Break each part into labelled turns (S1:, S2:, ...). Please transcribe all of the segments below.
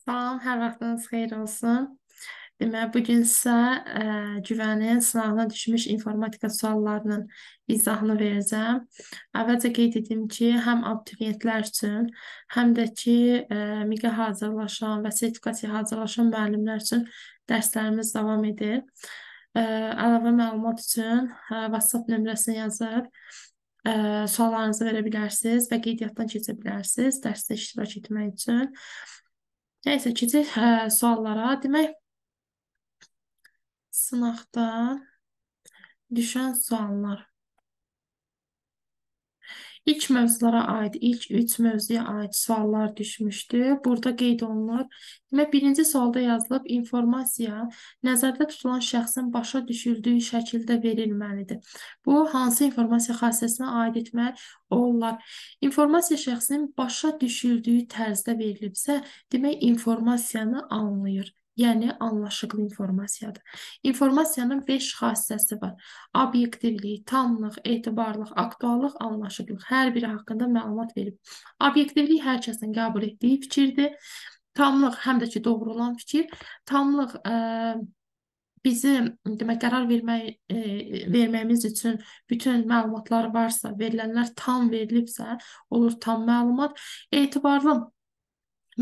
S1: Salam, hər vaxtınız xeyir olsun. Deməli, bu gün sizə ə, güvənin sınağına düşmüş informatika suallarının izahını verəcəm. Əvvəlcə qeyd edim ki, həm abituriyentlər üçün, həm də ki, ə, MİQ-ə hazırlaşan və sertifikasiya hazırlaşan müəllimlər üçün dərslərimiz davam edir. Ə, əlavə məlumat üçün ə, WhatsApp nömrəsini yazıb ə, suallarınızı verə bilərsiniz və qeydiyyatdan keçə bilərsiniz dərsdə iştirak etmək üçün. Nəysə, keçək hə, suallara. Demək, sınaqdan düşən suallar. İlk mövzulara aid, ilk üç mövzuya aid suallar düşmüşdü. Burada qeyd olunur. Demək, birinci sualda yazılıb, informasiya nəzərdə tutulan şəxsin başa düşüldüyü şəkildə verilməlidir. Bu, hansı informasiya xassəsinə aid etmək olar? İnformasiya şəxsin başa düşüldüyü tərzdə verilibsə, demək, informasiyanı anlayır. Yəni anlaşıqlı informasiyadır. İnformasiyanın 5 xassəsi var. Obyektivlik, tamlıq, etibarlıq, aktuallıq, anlaşıqlıq. Hər biri haqqında məlumat verib. Obyektivlik hər kəsin qəbul etdiyi fikirdir. Tamlıq həm də ki, doğru olan fikir. Tamlıq ə, bizim demək qərar vermək e, verməyimiz üçün bütün məlumatlar varsa, verilənlər tam verilibsə, olur tam məlumat. Etibarlı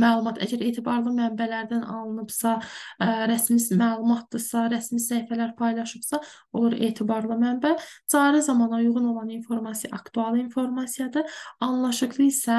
S1: məlumat əgər etibarlı mənbələrdən alınıbsa, ə, rəsmi məlumatdırsa, rəsmi səhifələr paylaşıbsa, olur etibarlı mənbə. Cari zamana uyğun olan informasiya aktual informasiyadır. Anlaşıqlı isə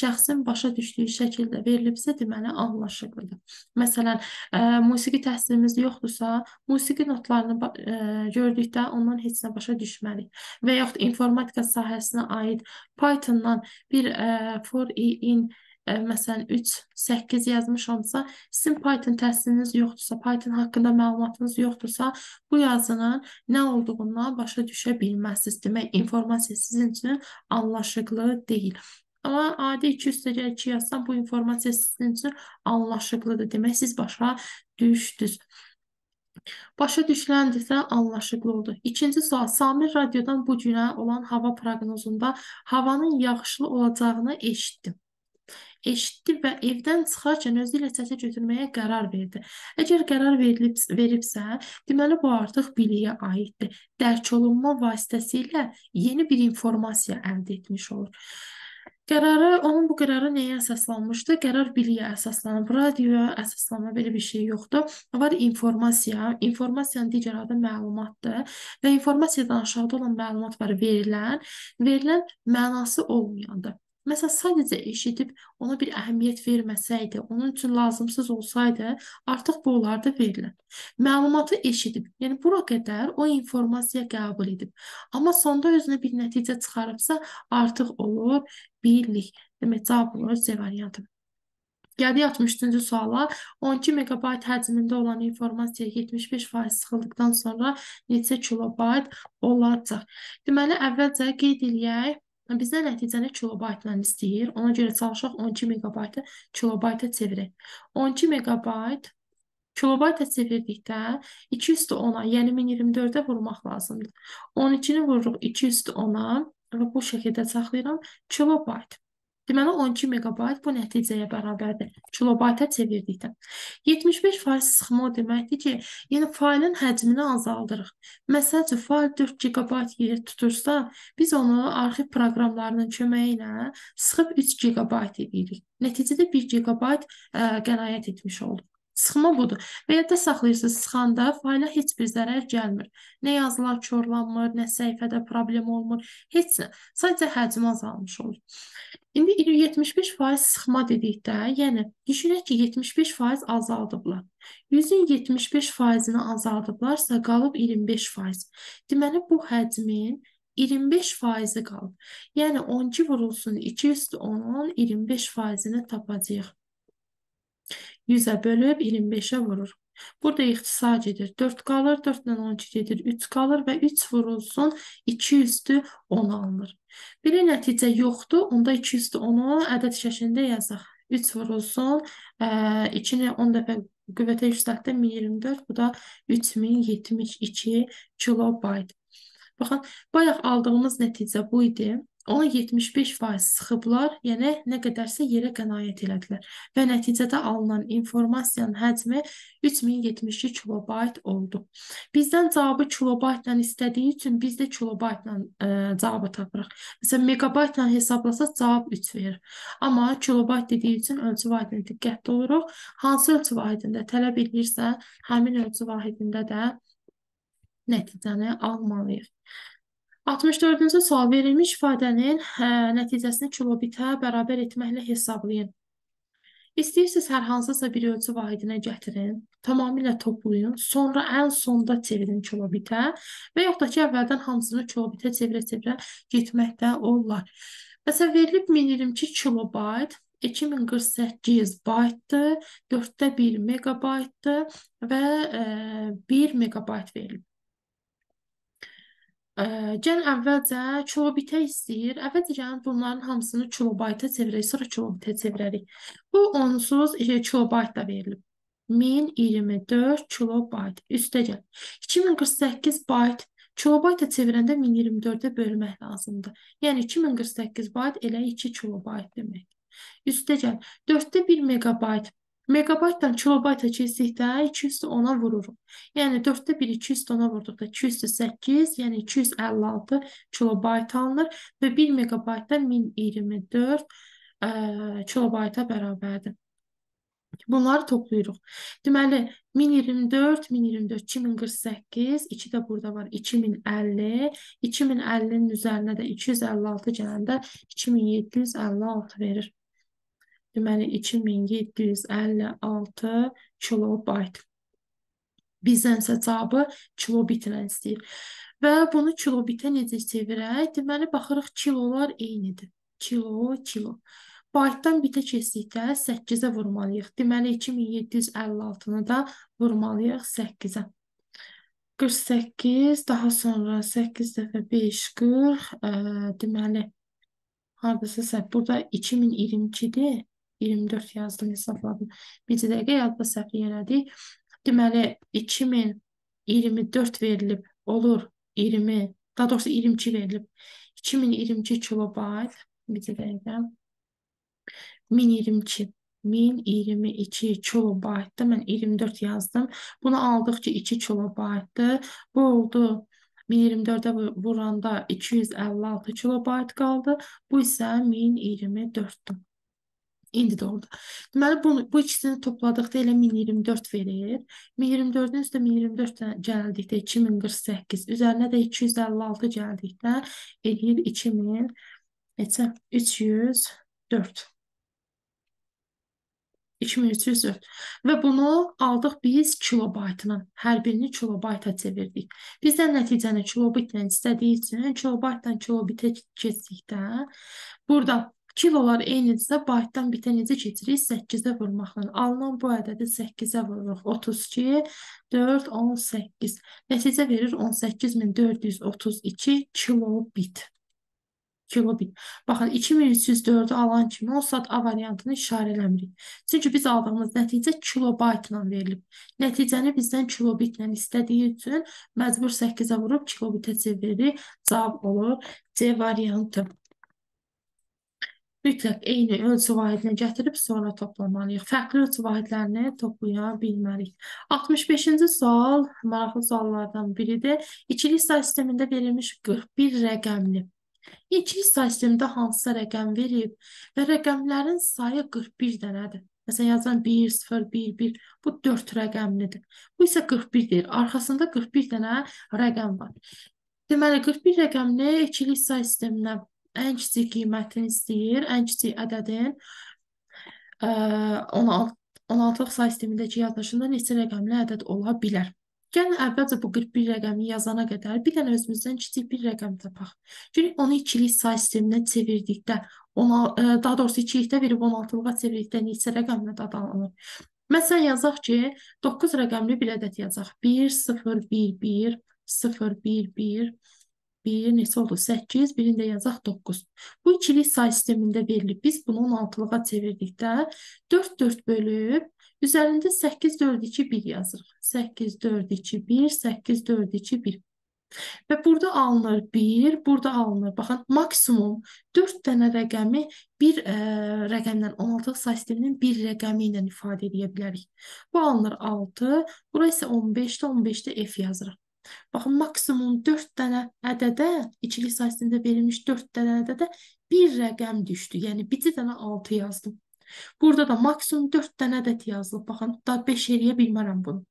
S1: şəxsin başa düşdüyü şəkildə verilibsə, deməli anlaşıqlıdır. Məsələn, ə, musiqi təhsilimiz yoxdursa, musiqi notlarını ə, gördükdə ondan heç nə başa düşmərik. Və yaxud informatika sahəsinə aid Python-dan bir ə, for in ə, məsələn 3, 8 yazmışamsa, sizin Python təhsiliniz yoxdursa, Python haqqında məlumatınız yoxdursa, bu yazının nə olduğundan başa düşə bilməzsiniz. Demək, informasiya sizin üçün anlaşıqlı deyil. Amma adi 2 üstəgəl 2 yazsam, bu informasiya sizin üçün anlaşıqlıdır. Demək, siz başa düşdünüz. Başa düşüləndirsə anlaşıqlı oldu. İkinci sual. Samir radiodan bu günə olan hava proqnozunda havanın yağışlı olacağını eşitdim eşitdi və evdən çıxarkən özü ilə səsə götürməyə qərar verdi. Əgər qərar verilib, veribsə, deməli bu artıq biliyə aiddir. Dərk olunma vasitəsilə yeni bir informasiya əldə etmiş olur. Qərarı, onun bu qərarı nəyə əsaslanmışdı? Qərar biliyə əsaslanıb, radioya əsaslanma belə bir şey yoxdur. Var informasiya, informasiyanın digər adı məlumatdır və informasiyadan aşağıda olan məlumat var verilən, verilən mənası olmayandır. Məsələn, sadəcə eşidib ona bir əhəmiyyət verməsəydi, onun üçün lazımsız olsaydı, artıq bu olardı verilən. Məlumatı eşidib, yəni bura qədər o informasiya qəbul edib. Amma sonda özünə bir nəticə çıxarıbsa, artıq olur birlik. Demək, cavab olur C variantı. Gəldik 63-cü suala. 12 megabayt həcmində olan informasiya 75% sıxıldıqdan sonra neçə kilobayt olacaq? Deməli, əvvəlcə qeyd eləyək. Bizdən nəticəni kilobaytla istəyir. Ona görə çalışaq 12 megabaytı kilobayta çevirək. 12 megabayt kilobayta çevirdikdə 2 üstü 10-a, yəni 1024-ə vurmaq lazımdır. 12-ni vururuq 2 üstü 10-a və bu şəkildə saxlayıram kilobayt. Deməli 12 megabayt bu nəticəyə bərabərdir. Kilobayta çevirdikdə. 75% sıxma o deməkdir ki, yəni faylın həcmini azaldırıq. Məsəl üçün fayl 4 gigabayt yer tutursa, biz onu arxiv proqramlarının köməyi ilə sıxıb 3 gigabayt edirik. Nəticədə 1 gigabayt ə, qənaət etmiş olduq. Sıxma budur. Yadda saxlayırsınız, sıxanda fayla heç bir zərər gəlmir. Nə yazılar korlanmır, nə səhifədə problem olmur, heç nə. Sadəcə həcmi azalmış olur. İndi 75% sıxma dedikdə, yəni düşünək ki, 75% azaldıblar. 100-ün 75%-ni azaldıblarsa, qalıb 25%. Deməli, bu həcmin 25%-i qalıb. Yəni 12 vurulsun 2 üstü 10-un 25%-ni tapacağıq. 100-ə bölüb 25-ə vurur. Burada ixtisar gedir. 4 qalır, 4 ilə 12 gedir, 3 qalır və 3 vurulsun, 2 üstü 10 alınır. Belə nəticə yoxdur, onda 2 üstü 10-u ədəd şəklində yazaq. 3 vurulsun, 2-ni 10 dəfə qüvvətə yüksəltdim, 1024, bu da 3072 kilobayt. Baxın, bayaq aldığımız nəticə bu idi. Onu 75% sıxıblar, yəni nə qədərsə yerə qənaət elədilər və nəticədə alınan informasiyanın həcmi 3072 kilobayt oldu. Bizdən cavabı kilobaytla istədiyi üçün biz də kilobaytla ə, cavabı tapırıq. Məsələn, megabaytla hesablasaq cavab 3 verir. Amma kilobayt dediyi üçün ölçü vahidinə diqqətli oluruq. Hansı ölçü vahidində tələb edirsə, həmin ölçü vahidində də nəticəni almalıyıq. 64-cü sual verilmiş ifadənin ə, nəticəsini kilobitə bərabər etməklə hesablayın. İstəyirsiniz hər hansısa bir ölçü vahidinə gətirin, tamamilə toplayın, sonra ən sonda çevirin kilobitə və yaxud da ki, əvvəldən hamısını kilobitə çevirə-çevirə getmək də olar. Məsələn, verilib 1022 kilobayt 2048 baytdır, 4də 1 megabaytdır və ə, 1 megabayt verilib. Ə, gəlin əvvəlcə kilobitə istəyir. Əvvəlcə gəlin bunların hamısını kilobayta çevirək, sonra kilobitə çevirərik. Bu onsuz e, kilobaytla verilib. 1024 kilobayt. Üstə gəl. 2048 bayt kilobayta çevirəndə 1024-ə bölmək lazımdır. Yəni 2048 bayt elə 2 kilobayt demək. Üstə gəl. 4də 1 megabayt. Megabaytdan kilobayta keçdikdə 200 10-a vururuq. Yəni 4-də 1 200 10-a vurduqda 208, yəni 256 kilobayt alınır və 1 megabayt da 1024 ə, kilobayta bərabərdir. Bunları toplayırıq. Deməli, 1024, 1024, 2048, 2 də burada var, 2050. 2050-nin üzərinə də 256 gələndə 2756 verir. Deməli 2756 kilobayt. Bizdən isə cavabı kilobitlə istəyir. Və bunu kilobitə necə çevirək? Deməli baxırıq kilolar eynidir. Kilo, kilo. Baytdan bitə keçdikdə 8-ə vurmalıyıq. Deməli 2756-nı da vurmalıyıq 8-ə. 48, daha sonra 8 dəfə 5, 40, ə, deməli, haradasa səhv, burada 2022-dir. 24 yazdım, hesabladım. Bircə dəqiqə yadda səhv elədik. Deməli, 2024 verilib, olur 20, daha doğrusu 22 verilib. 2022 kilobayt, bircə dəqiqə. 1022. 1022 kilobaytda mən 24 yazdım. Bunu aldıqca 2 kilobaytdır. Bu oldu 1024-ə vuranda 256 kilobayt qaldı. Bu isə 1024-dür. İndi də orada. Deməli, bunu, bu ikisini topladıqda elə 1024 verir. 1024-ün üstə 1024 gəldikdə 2048, üzərinə də 256 gəldikdə eləyir 2000, neçə? 304. 2304 və bunu aldıq biz kilobaytla. Hər birini kilobayta çevirdik. Bizdən nəticəni kilobitlə istədiyi üçün kilobaytdan kilobitə keçdikdə burada Kilolar eynidirsə, baytdan bitə necə keçirik? 8-ə vurmaqla. Alınan bu ədədi 8-ə vururuq. 32, 4, 18. Nəticə verir 18432 kilobit. Kilobit. Baxın, 2304-ü alan kimi o saat A variantını işarələmirik. Çünki biz aldığımız nəticə kilobaytla verilib. Nəticəni bizdən kilobitlə istədiyi üçün məcbur 8-ə vurub kilobitə çeviririk. Cavab olur C variantı mütləq eyni ölçü vahidinə gətirib sonra toplamalıyıq. Fərqli ölçü vahidlərini toplaya bilmərik. 65-ci sual maraqlı suallardan biridir. İkili say sistemində verilmiş 41 rəqəmli. İkili say sistemində hansısa rəqəm verib və rəqəmlərin sayı 41 dənədir. Məsələn, yazan 1, 0, 1, 1. Bu 4 rəqəmlidir. Bu isə 41-dir. Arxasında 41 dənə rəqəm var. Deməli, 41 rəqəmli ikili say sisteminə ən kiçik qiymətini istəyir. Ən kiçik ədədin 16 16-lıq say sistemindəki yazılışında neçə rəqəmli ədəd ola bilər? Gəlin əvvəlcə bu 41 rəqəmi yazana qədər bir dənə özümüzdən kiçik bir rəqəm tapaq. Görək onu ikilik say sisteminə çevirdikdə, ona, daha doğrusu ikilikdə verib 16-lığa çevirdikdə neçə rəqəmlə də alınır? Məsələn, yazaq ki, 9 rəqəmli bir ədəd yazaq. 1, 0, 1, 1, 0, 1, 1, 1 neçə oldu? 8, birində yazaq 9. Bu ikilik say sistemində verilib. Biz bunu 16-lığa çevirdikdə 4, 4 bölüb, üzərində 8, 4, 2, 1 yazırıq. 8, 4, 2, 1, 8, 4, 2, 1. Və burada alınır 1, burada alınır. Baxın, maksimum 4 dənə rəqəmi bir ə, rəqəmdən 16 say sisteminin bir rəqəmi ilə ifadə edə bilərik. Bu alınır 6, bura isə 15-də 15-də f yazırıq. Baxın, maksimum 4 dənə ədədə, ikilik say sistemində verilmiş 4 dənə ədədə bir rəqəm düşdü. Yəni, bir dənə 6 yazdım. Burada da maksimum 4 dənə ədəd yazılıb. Baxın, daha 5 eləyə bilmərəm bunu.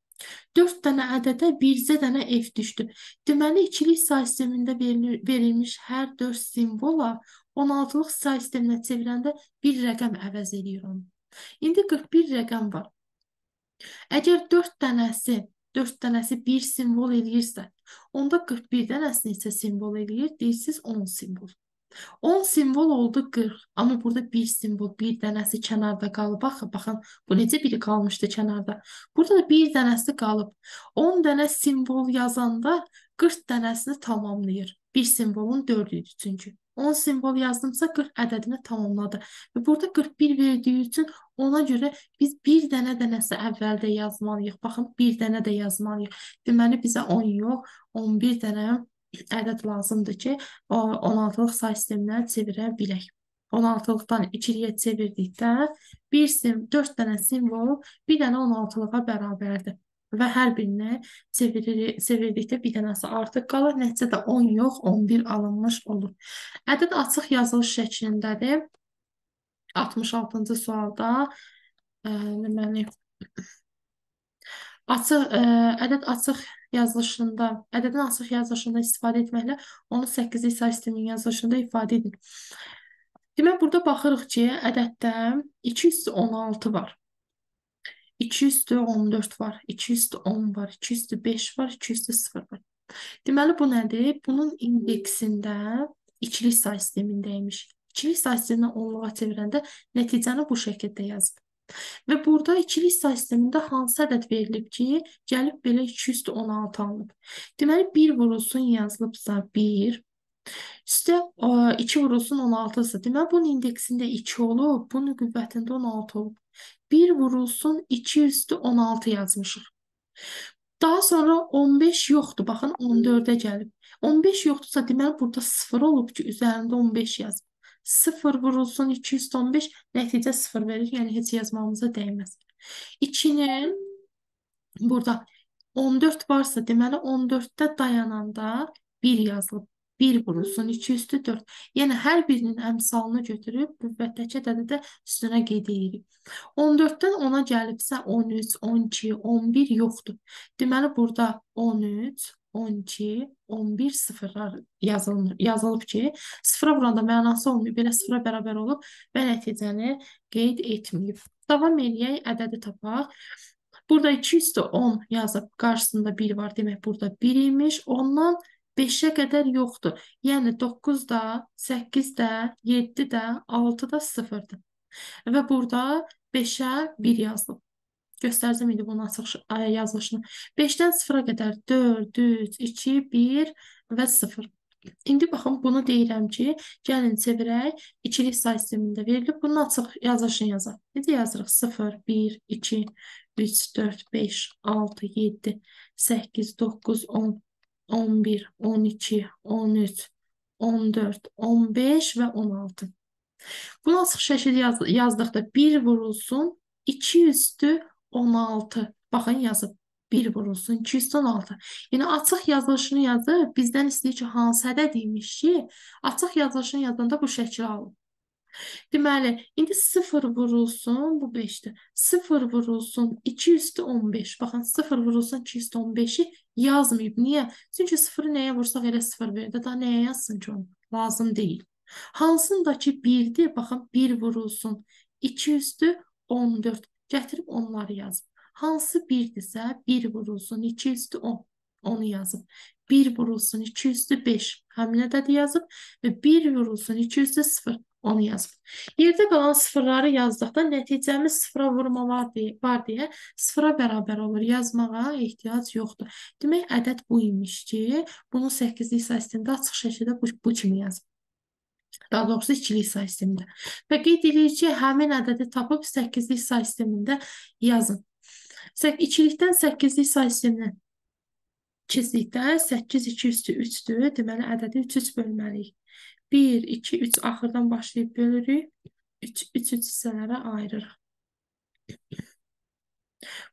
S1: 4 dənə ədədə bircə dənə f düşdü. Deməli, ikilik say sistemində verilmiş hər 4 simvola 16-lıq say sisteminə çevirəndə bir rəqəm əvəz edir onu. İndi 41 rəqəm var. Əgər 4 dənəsi 4 dənəsi bir simvol eləyirsə, onda 41 dənəsini isə simvol eləyir, deyirsiniz 10 simvol. 10 simvol oldu 40. Amma burada bir simvol, bir dənəsi kənarda qalıb. Baxın, baxın, bu necə biri qalmışdı kənarda. Burada da bir dənəsi qalıb. 10 dənə simvol yazanda 40 dənəsini tamamlayır. Bir simvolun 4-üdür çünki. 10 simvol yazdımsa 40 ədədini tamamladı. Və burada 41 verdiyi üçün ona görə biz bir dənə dənəsi əvvəldə yazmalıyıq. Baxın, bir dənə də yazmalıyıq. Deməli, bizə 10 yox, 11 dənə ədəd lazımdır ki, 16-lıq say sisteminə çevirə bilək. 16-lıqdan 2-liyə çevirdikdə bir sim, 4 dənə simvol bir dənə 16-lığa bərabərdir. Və hər birini çevirir, çevirdikdə bir dənəsi artıq qalır. Nəticədə 10 yox, 11 alınmış olur. Ədəd açıq yazılış şəklindədir. 66-cı sualda ə, deməli açıq ə, ədəd açıq yazılışında, ədədin açıq yazılışında istifadə etməklə onu 8-lik say sisteminin yazılışında ifadə edin. Demək, burada baxırıq ki, ədəddə 216 var. 214 var, 210 var, 205 var, 200 var. Deməli, bu nədir? Bunun indeksində ikilik say sistemindəymiş. İkilik say sistemindən onluğa çevirəndə nəticəni bu şəkildə yazıb. Və burada ikilik say sistemində hansı ədəd verilib ki, gəlib belə 216 alınıb. Deməli, 1 vurulsun yazılıbsa 1, üstə 2 vurulsun 16-sı. Deməli, bunun indeksində 2 olub, bunun qüvvətində 16 olub. 1 vurulsun 2 üstü 16 yazmışıq. Daha sonra 15 yoxdur. Baxın 14-ə gəlib. 15 yoxdursa deməli burada 0 olub ki, üzərində 15 yazıb. 0 vurulsun 215 nəticə 0 verir. Yəni heç yazmamıza dəyməz. 2-nin burada 14 varsa deməli 14-də dayananda 1 yazılıb. 1 vurulsun 2 üstü 4. Yəni hər birinin əmsalını götürüb qüvvətdəki ədədi də üstünə qeyd edirik. 14-dən 10-a gəlibsə 13, 12, 11 yoxdur. Deməli burada 13, 12, 11 sıfırlar yazılır, yazılıb ki, sıfıra vuranda mənası olmuyor, belə sıfıra bərabər olub və nəticəni qeyd etməyib. Davam eləyək, ədədi tapaq. Burada 210 yazıb, qarşısında 1 var, demək burada 1 imiş. Ondan 5-ə qədər yoxdur. Yəni 9-da, 8-də, 7-də, 6-da 0-dır. Və burada 5-ə 1 yazılıb. Göstərəcəm indi bunun açıq yazılışını. 5-dən 0-a qədər 4, 3, 2, 1 və 0. İndi baxın bunu deyirəm ki, gəlin çevirək. İkilik say sistemində verilib. Bunun açıq yazılışını yazaq. Necə yazırıq? 0, 1, 2, 3, 4, 5, 6, 7, 8, 9, 10, 11, 12, 13, 14, 15 və 16. Bunu açıq şəkildə yaz yazdıqda 1 vurulsun, 2 üstü 16. Baxın yazıb. 1 vurulsun 216. Yəni açıq yazılışını yazıb bizdən istəyir ki, hansı ədəd imiş ki, açıq yazılışını yazanda bu şəkli alın. Deməli, indi 0 vurulsun, bu 5-dir. 0 vurulsun 2 üstü 15. Baxın, 0 vurulsun 2 üstü 15-i yazmayıb. Niyə? Çünki 0-ı nəyə vursaq elə 0 verir. Daha nəyə yazsın ki onu? Lazım deyil. Hansındakı 1-dir? Baxın, 1 vurulsun 2 üstü 14. Gətirib onları yazıb. Hansı 1-dirsə 1 vurulsun 2 üstü 10. Onu yazıb. 1 vurulsun 2 üstü 5. Həmin ədədi yazıb və 1 vurulsun 2 üstü 0. Onu yazıb. Yerdə qalan sıfırları yazdıqda nəticəmiz sıfıra vurma var deyə, var deyə sıfıra bərabər olur. Yazmağa ehtiyac yoxdur. Demək, ədəd bu imiş ki, bunu 8-lik say sistemdə açıq şəkildə bu, bu kimi yazıb. Daha doğrusu ikilik say sistemində. Və qeyd edirik ki, həmin ədədi tapıb 8-lik say sistemində yazın. İkilikdən 8-lik say sisteminə İkizlikdə 8 2 üstü 3-dür. Deməli, ədədi 3 3 bölməliyik. 1, 2, 3 axırdan başlayıb bölürük. 3 3 3 hissələrə ayırırıq.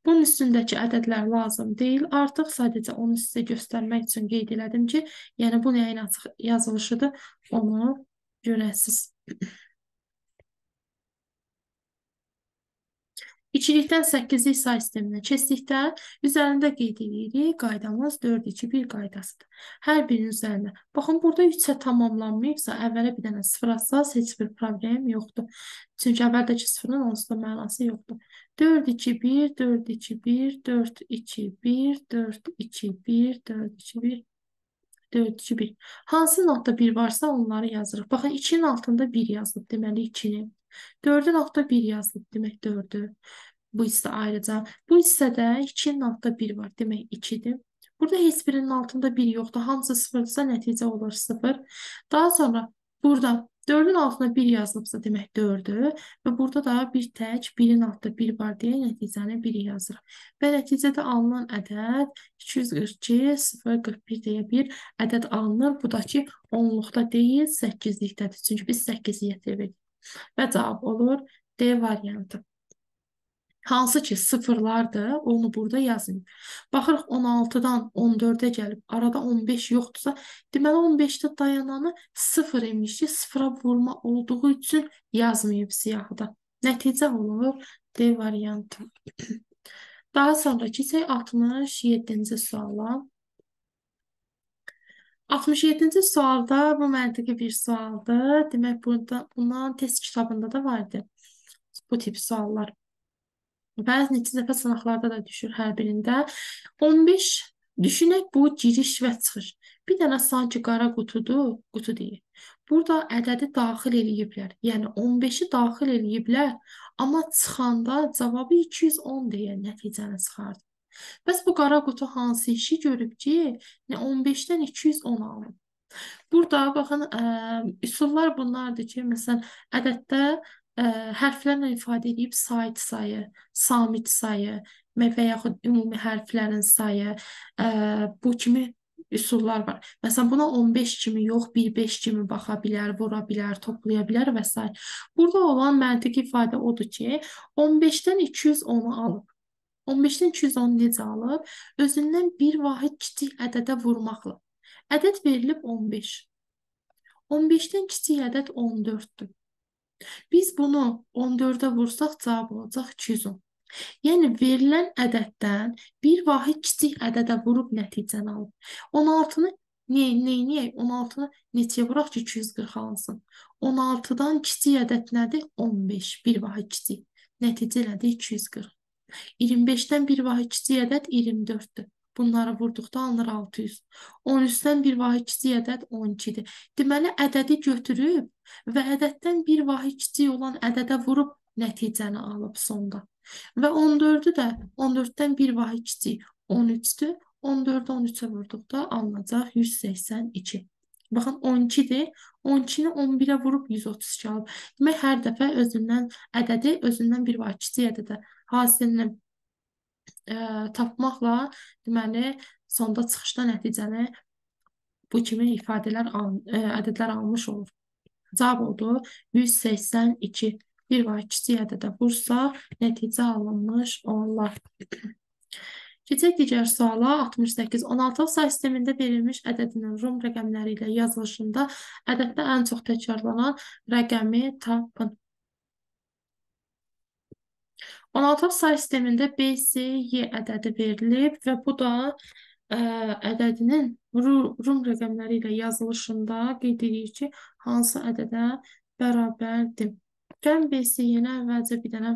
S1: Bunun üstündəki ədədlər lazım deyil. Artıq sadəcə onu sizə göstərmək üçün qeyd elədim ki, yəni bu nəyin açıq yazılışıdır, onu görəsiz. İkilikdən 8-lik say sisteminə keçdikdə üzərində qeyd edirik, qaydamız 4-2-1 qaydasıdır. Hər birinin üzərində. Baxın, burada 3-ə tamamlanmayıbsa, əvvələ bir dənə sıfır atsaz heç bir problem yoxdur. Çünki əvvəldəki sıfırın onsuz da mənası yoxdur. 4-2-1, 4-2-1, 4-2-1, 4-2-1, 4-2-1, 4-2-1. Hansı notda 1 varsa onları yazırıq. Baxın, 2-nin altında 1 yazılıb, deməli 2-ni. 4-ün altında 1 yazılıb, demək 4-ü. Bu hissə ayrıca. Bu hissədə 2-nin altında 1 var, demək 2-dir. Burada heç birinin altında 1 yoxdur. Hamısı 0-dırsa nəticə olur 0. Daha sonra burada 4-ün altına 1 yazılıbsa demək 4-dür və burada da bir tək 1-in altında 1 var deyə nəticəni 1 yazırıq. Və nəticədə alınan ədəd 242, 041 deyə bir ədəd alınır. Bu da ki, onluqda deyil, 8-likdədir. Çünki biz 8-i yetiririk. Və cavab olur D variantı. Hansı ki sıfırlardır, onu burada yazın. Baxırıq 16-dan 14-ə gəlib, arada 15 yoxdursa, deməli 15-də dayananı 0 imişdi, 0-a vurma olduğu üçün yazmayıb siyahıda. Nəticə olur D variantı. Daha sonra keçək 67-ci suala. 67-ci sualda bu məntiqi bir sualdır. Demək, burada, bundan test kitabında da vardı bu tip suallar. Bəzi neçə dəfə sınaqlarda da düşür hər birində. 15 düşünək bu giriş və çıxış. Bir dənə sanki qara qutudur, qutu deyil. Burada ədədi daxil eləyiblər. Yəni 15-i daxil eləyiblər, amma çıxanda cavabı 210 deyə nəticəni çıxardı. Bəs bu qara qutu hansı işi görüb ki, 15-dən 210 alıb? Burada baxın, ə, üsullar bunlardır ki, məsələn, ədəddə ə, hərflərlə ifadə edib sait sayı, samit sayı və yaxud ümumi hərflərin sayı ə, bu kimi üsullar var. Məsələn, buna 15 kimi yox, 1-5 kimi baxa bilər, vura bilər, toplaya bilər və s. Burada olan məntiqi ifadə odur ki, 15-dən 210-u alıb. 15-dən 210 necə alıb? Özündən bir vahid kiçik ədədə vurmaqla. Ədəd verilib 15. 15-dən kiçik ədəd 14-dür. Biz bunu 14-ə vursaq cavab olacaq 210. Yəni verilən ədəddən bir vahid kiçik ədədə vurub nəticəni alıb. 16-nı niyə, neyniyək? 16-nı neçəyə vuraq ki 240 alınsın? 16-dan kiçik ədəd nədir? 15. Bir vahid kiçik. Nəticə nədir? 240. 25-dən bir vahid kiçik ədəd 24-dür. Bunları vurduqda alınır 600. 13-dən bir vahid kiçik ədəd 12-dir. Deməli, ədədi götürüb və ədəddən bir vahid kiçik olan ədədə vurub nəticəni alıb sonda. Və 14-ü də 14-dən bir vahid kiçik 13-dür. 14-ü 13-ə vurduqda alınacaq 182. Baxın 12-dir. 12-ni 11-ə vurub 132 alıb. Demək, hər dəfə özündən ədədi özündən bir vahid kiçik ədədə hasilini ə, tapmaqla deməli sonda çıxışda nəticəni bu kimi ifadələr al, ə, ədədlər almış olur. Cavab oldu 182. Bir var kiçik ədədə vursa nəticə alınmış olar. Keçək digər suala 68. 16 say sistemində verilmiş ədədinin rum rəqəmləri ilə yazılışında ədəddə ən çox təkrarlanan rəqəmi tapın. 16 say sistemində BCY ədədi verilib və bu da ə, ədədinin rum rəqəmləri ilə yazılışında qeyd edirik ki, hansı ədədə bərabərdir. Gəlin BC-ni əvvəlcə bir dənə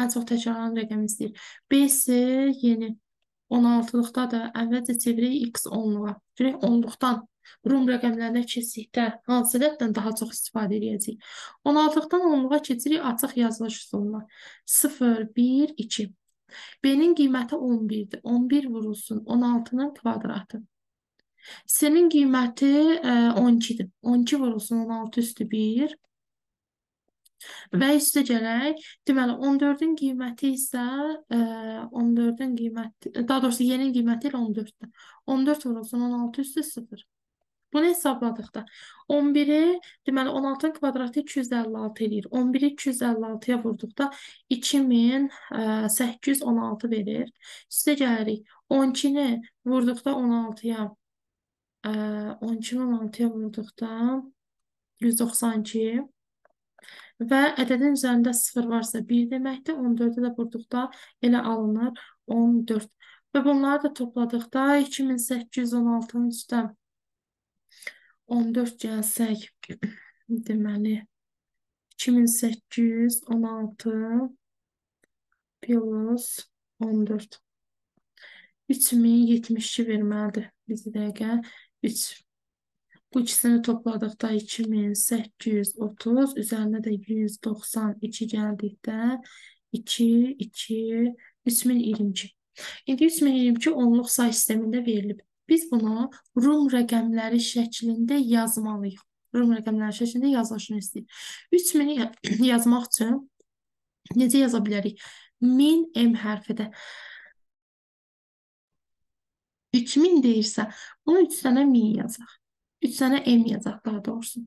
S1: ən çox təkrarlanan rəqəm istəyir. BC yeni 16-lıqdadır. Əvvəlcə çeviririk x 10-luğa. Görək 10-luqdan Rum rəqəmlərinə keçdikdə hansı ədəddən daha çox istifadə edəcəyik? 16-lıqdan 10-luğa keçirik açıq yazılış üsuluna. 0, 1, 2. B-nin qiyməti 11-dir. 11 vurulsun 16-nın kvadratı. C-nin qiyməti 12-dir. 12 vurulsun 16 üstü 1. Və üstə gələk, deməli 14-ün qiyməti isə ə, 14-ün qiyməti, daha doğrusu yerin qiyməti ilə 14-dür. 14 vurulsun 16 üstü 0. Bunu hesabladıqda 11-i, deməli 16-nın kvadratı 256 edir. 11-i 256-ya vurduqda 2816 verir. Üstə gəlirik. 12-ni vurduqda 16-ya 12-ni 16-ya vurduqda 192 və ədədin üzərində 0 varsa 1 deməkdir. 14-ü də vurduqda elə alınır 14. Və bunları da topladıqda 2816-nın üstə 14 gəlsək, deməli 2816 plus 14 3072 verməlidir. Bizi dəqiqə 3 bu ikisini topladıqda 2830 üzərinə də 192 gəldikdə 2, 2, 3022. İndi 3022 onluq say sistemində verilib. Biz bunu Rum rəqəmləri şəklində yazmalıyıq. Rum rəqəmləri şəklində yazılışını istəyir. 3000-i yazmaq üçün necə yaza bilərik? 1000 M hərfidir. 3000 deyirsə, bunu 3 dənə 1000 yazaq. 3 dənə M yazaq daha doğrusu.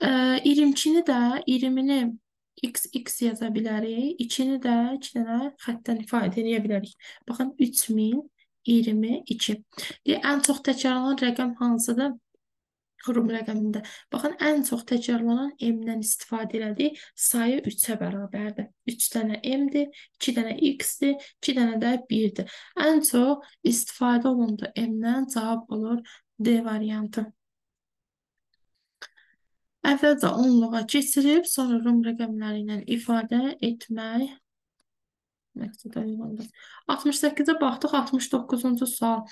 S1: E, 22-ni də 20-ni x x yaza bilərik. 2-ni də 2 dənə xəttdən ifadə edə bilərik. Baxın 3000 22. Deyir, ən çox təkrarlanan rəqəm hansıdır? Rum rəqəmində. Baxın, ən çox təkrarlanan M-dən istifadə elədik. Sayı 3-ə bərabərdir. 3 dənə M-dir, 2 dənə X-dir, 2 dənə də 1-dir. Ən çox istifadə olundu M-dən cavab olur D variantı. Əvvəlcə onluğa keçirib, sonra rum rəqəmləri ilə ifadə etmək Məqsədə uyğundur. 68-ə baxdıq, 69-cu sual.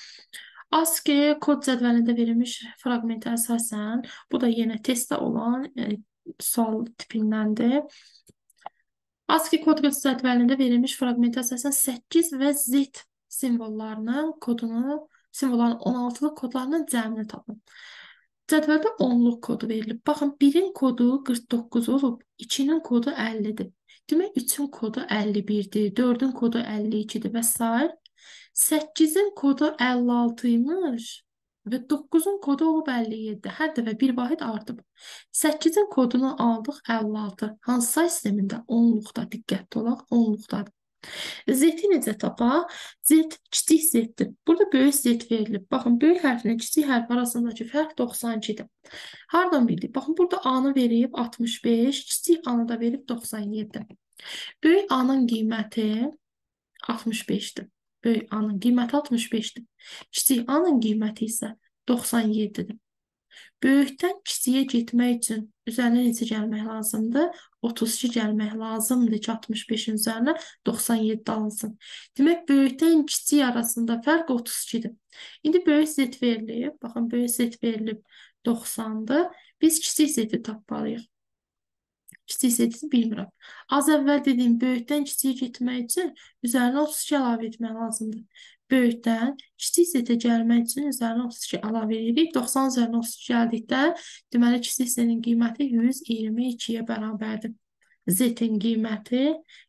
S1: ASCII kod cədvəlində verilmiş fraqmentə əsasən, bu da yenə testdə olan yəni, sual tipindəndir. ASCII kod cədvəlində verilmiş fraqmentə əsasən 8 və Z simvollarının kodunu, simvolların 16-lıq kodlarının cəmini tapın. Cədvəldə onluq kodu verilib. Baxın, 1-in kodu 49 olub, 2-nin kodu 50-dir. Demək 3-ün kodu 51-dir, 4-ün kodu 52-dir və s. 8-in kodu 56-ymış və 9-un kodu olub 57. Hər dəfə bir vahid artıb. 8-in kodunu aldıq 56. Hansı say sistemində 10-luqda diqqətli olaq, 10-luqdadır. Zeti necə tapaq? Zet, kiçik zetdir. Burada böyük zet verilib. Baxın, böyük hərflə kiçik hərf arasındakı fərq 92-dir. Hardan bildik? Baxın, burada A-nı verib 65, kiçik A-nı da verib 97. Böyük A-nın qiyməti 65-dir. Böyük A-nın qiyməti 65-dir. Kiçik A-nın qiyməti isə 97-dir. Böyükdən kiçiyə getmək üçün üzərinə necə gəlmək lazımdır? 32 gəlmək lazımdır ki, 65-in üzərinə 97 alınsın. Demək, böyükdən kiçik arasında fərq 32-dir. İndi böyük Z verilib. Baxın, böyük Z verilib 90-dır. Biz kiçik Z-i tapmalıyıq. Kiçik Z-i bilmirəm. Az əvvəl dediyim böyükdən kiçiyə getmək üçün üzərinə 32 əlavə etmək lazımdır böyükdən kiçik z-ə gəlmək üçün üzərinə 32 əlavə edirik. 90 üzərinə 32 gəldikdə, deməli kiçik z-in qiyməti 122-yə bərabərdir. Z-in qiyməti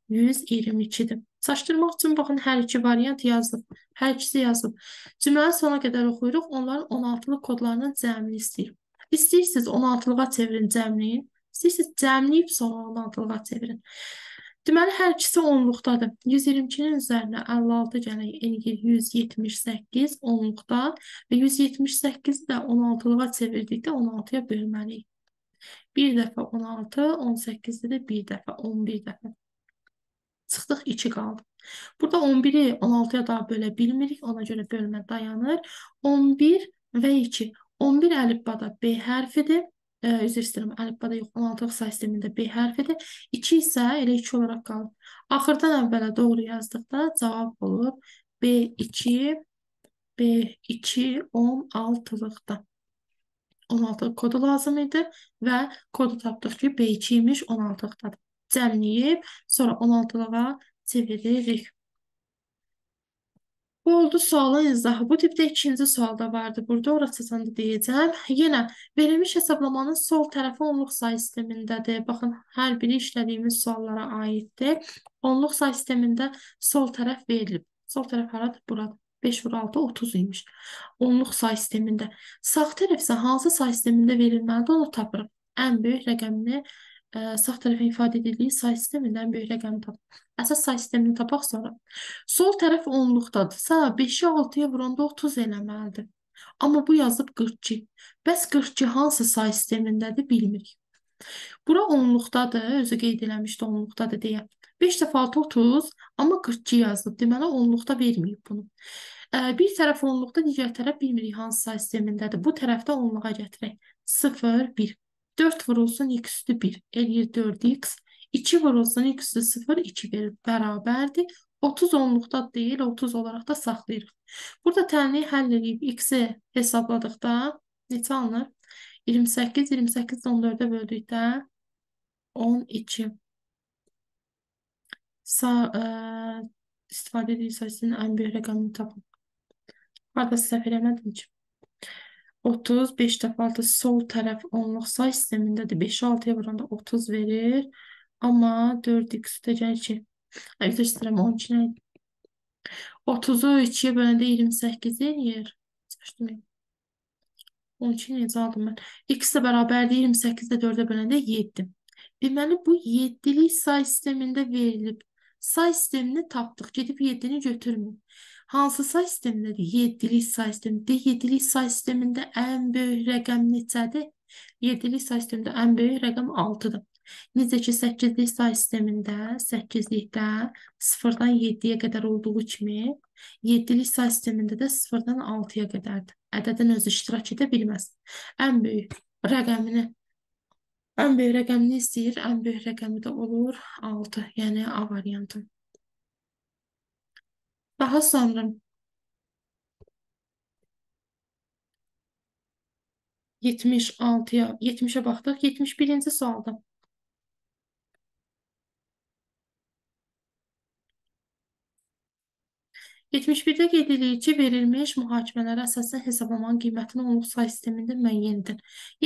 S1: 122-dir. Çaşdırmaq üçün baxın hər iki variant yazılıb. Hər ikisi yazılıb. Cümləni sona qədər oxuyuruq. Onların 16-lıq kodlarının cəmini istəyir. İstəyirsiniz 16-lığa çevirin cəmliyin. İstəyirsiniz cəmləyib sonra 16-lığa çevirin. Deməli, hər ikisi onluqdadır. 122-nin üzərinə 56 gələk, yəni 178 onluqda və 178-i də 16-lığa çevirdikdə 16-ya bölməliyik. Bir dəfə 16, 18-də də bir dəfə, 11 dəfə. Çıxdıq 2 qaldı. Burada 11-i 16-ya daha bölə bilmirik, ona görə bölmə dayanır. 11 və 2. 11 əlifbada B hərfidir e, üzr istəyirəm, əlifbada yox, 16-lıq say sistemində B hərfidir. 2 isə elə 2 olaraq qalır. Axırdan əvvələ doğru yazdıqda cavab olur B2, B2 16-lıqda. 16 kodu lazım idi və kodu tapdıq ki, B2 imiş 16-lıqdadır. Cəmləyib, sonra 16-lığa çeviririk. Bu oldu sualın izahı. Bu tipdə ikinci sual da vardı. Burada orasını da deyəcəm. Yenə verilmiş hesablamanın sol tərəfi onluq say sistemindədir. Baxın, hər biri işlədiyimiz suallara aiddir. Onluq say sistemində sol tərəf verilib. Sol tərəf haradır? Burada. 5 vur 6, 30 imiş. Onluq say sistemində. Sağ tərəf isə hansı say sistemində verilməlidir, onu tapırıq. Ən böyük rəqəmini ə, sağ tərəfə ifadə edildiyi say sistemindən böyük rəqəmi tapaq. Əsas say sistemini tapaq sonra. Sol tərəf onluqdadırsa, 5-i 6-ya vuranda 30 eləməlidir. Amma bu yazıb 42. Bəs 42 hansı say sistemindədir bilmirik. Bura onluqdadır, özü qeyd eləmişdi onluqdadır deyə. 5 dəfə 6 30, amma 42 yazılıb. Deməli onluqda verməyib bunu. Bir tərəf onluqda, digər tərəf bilmirik hansı say sistemindədir. Bu tərəfdə onluğa gətirək. 0, 1. 4 vurulsun x üstü 1 eləyir 4x. 2 vurulsun x üstü 0 2 verir bərabərdir. 30 onluqda deyil 30 olaraq da saxlayırıq. Burada tənliyi həll edib x-i hesabladıqda neçə alınır? 28, 28 14-ə böldükdə 12. Sa ə, istifadə edici sayısının ən böyük rəqəmini tapın. Harada səhv eləmədim ki. 30, 5 dəfə 6 sol tərəf onluq say sistemindədir. 5-i 6-ya vuranda 30 verir. Amma 4x üstəgəl 2. Ay, üzr istəyirəm, 12 nə? 30-u 2-yə böləndə 28 eləyir. Çıxışdım. 12 necə aldım mən? X də bərabərdir 28 də 4-ə böləndə 7. Deməli, bu 7-lik say sistemində verilib. Say sistemini tapdıq. Gedib 7-ni götürmün. Hansı say sistemindədir? 7-lik say sistemində. 7-lik say sistemində ən böyük rəqəm neçədir? 7-lik say sistemində ən böyük rəqəm 6-dır. Necə ki 8-lik say sistemində 8-likdə 0-dan 7-yə qədər olduğu kimi 7-lik say sistemində də 0-dan 6-ya qədərdir. Ədədin özü iştirak edə bilməz. Ən böyük rəqəmini ən böyük rəqəmini istəyir, ən böyük rəqəmi də olur 6, yəni A variantı. Daha sonra 76'ya 70'e baktık. 71. sualda. Yetmiş birdə qeyd edilir ki, verilmiş mühakimələrə əsasən hesablamanın qiymətini onluq say sistemində müəyyəndir.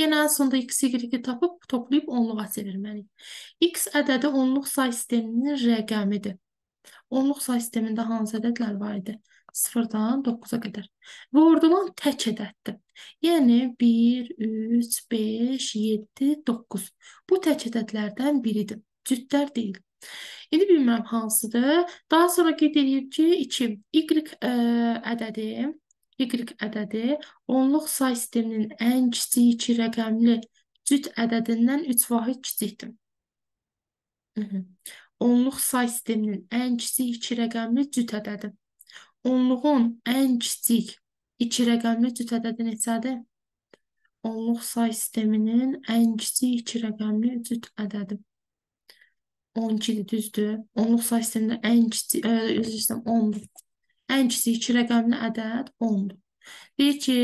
S1: Yenə ən sonda x, y-i tapıb toplayıb onluğa çevirməliyik. x ədədi onluq say sisteminin rəqəmidir. Onluq say sistemində hansı ədədlər var idi? 0-dan 9-a qədər. Və ordulan tək ədəddir. Yəni 1, 3, 5, 7, 9. Bu tək ədədlərdən biridir. Cütlər deyil. İndi bilmirəm hansıdır. Daha sonra qeyd edib ki, 2 y ə, ədədi y ədədi onluq say sisteminin ən kiçik iki rəqəmli cüt ədədindən 3 vahid kiçikdir. Onluq say sisteminin ən kiçik iki rəqəmli cüt ədədi. Onluğun ən kiçik iki rəqəmli cüt ədədi neçədir? Onluq say sisteminin ən kiçik iki rəqəmli cüt ədədi. 12-dir, düzdür. Onluq say sistemində ən kiçik, üzr istəyirəm, 10-dur. Ən kiçik iki rəqəmli ədəd 10-dur. Deyir ki,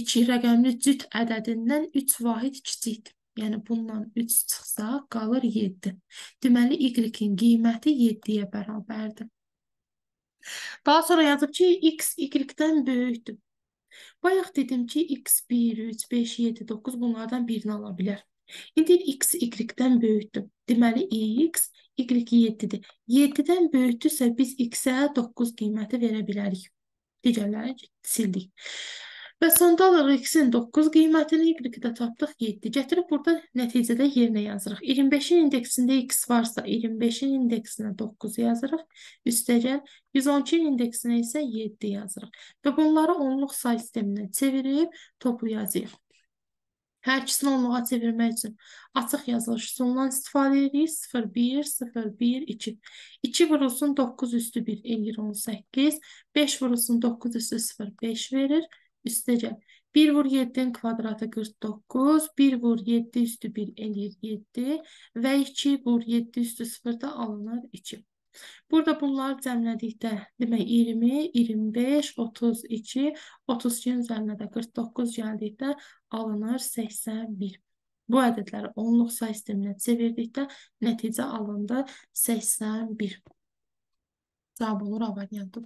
S1: iki rəqəmli cüt ədədindən 3 vahid kiçikdir. Yəni bundan 3 çıxsa qalır 7. Deməli y-in qiyməti 7-yə bərabərdir. Daha sonra yazıb ki, x y-dən böyükdür. Bayaq dedim ki, x 1, 3, 5, 7, 9 bunlardan birini ala bilər. İndi x y-dən böyükdür. Deməli x y 7-dir. 7-dən böyükdürsə biz x-ə 9 qiyməti verə bilərik. Digərləri sildik. Və sonda alırıq x-in 9 qiymətini, y-i də tapdıq 7. Gətirib burada nəticədə yerinə yazırıq. 25-in indeksində x varsa 25-in indeksinə 9 yazırıq. Üstəgəl 112-in indeksinə isə 7 yazırıq. Və bunları onluq say sisteminə çevirib toplu yazıyıq. Hər ikisini onluğa çevirmək üçün açıq yazılış üsulundan istifadə edirik. 0, 1, 0, 1, 2. 2 vurulsun 9 üstü 1 eləyir 18. 5 vurulsun 9 üstü 0, 5 verir. Üstəcə 1 vur 7-nin kvadratı 49, 1 vur 7 üstü 1 eləyir 7 və 2 vur 7 üstü 0 da alınır 2. Burada bunları cəmlədikdə demək 20, 25, 32, 32-nin üzərinə də 49 gəldikdə alınır 81. Bu ədədləri onluq say sisteminə çevirdikdə nəticə alındı 81. Cavab olur A variantı.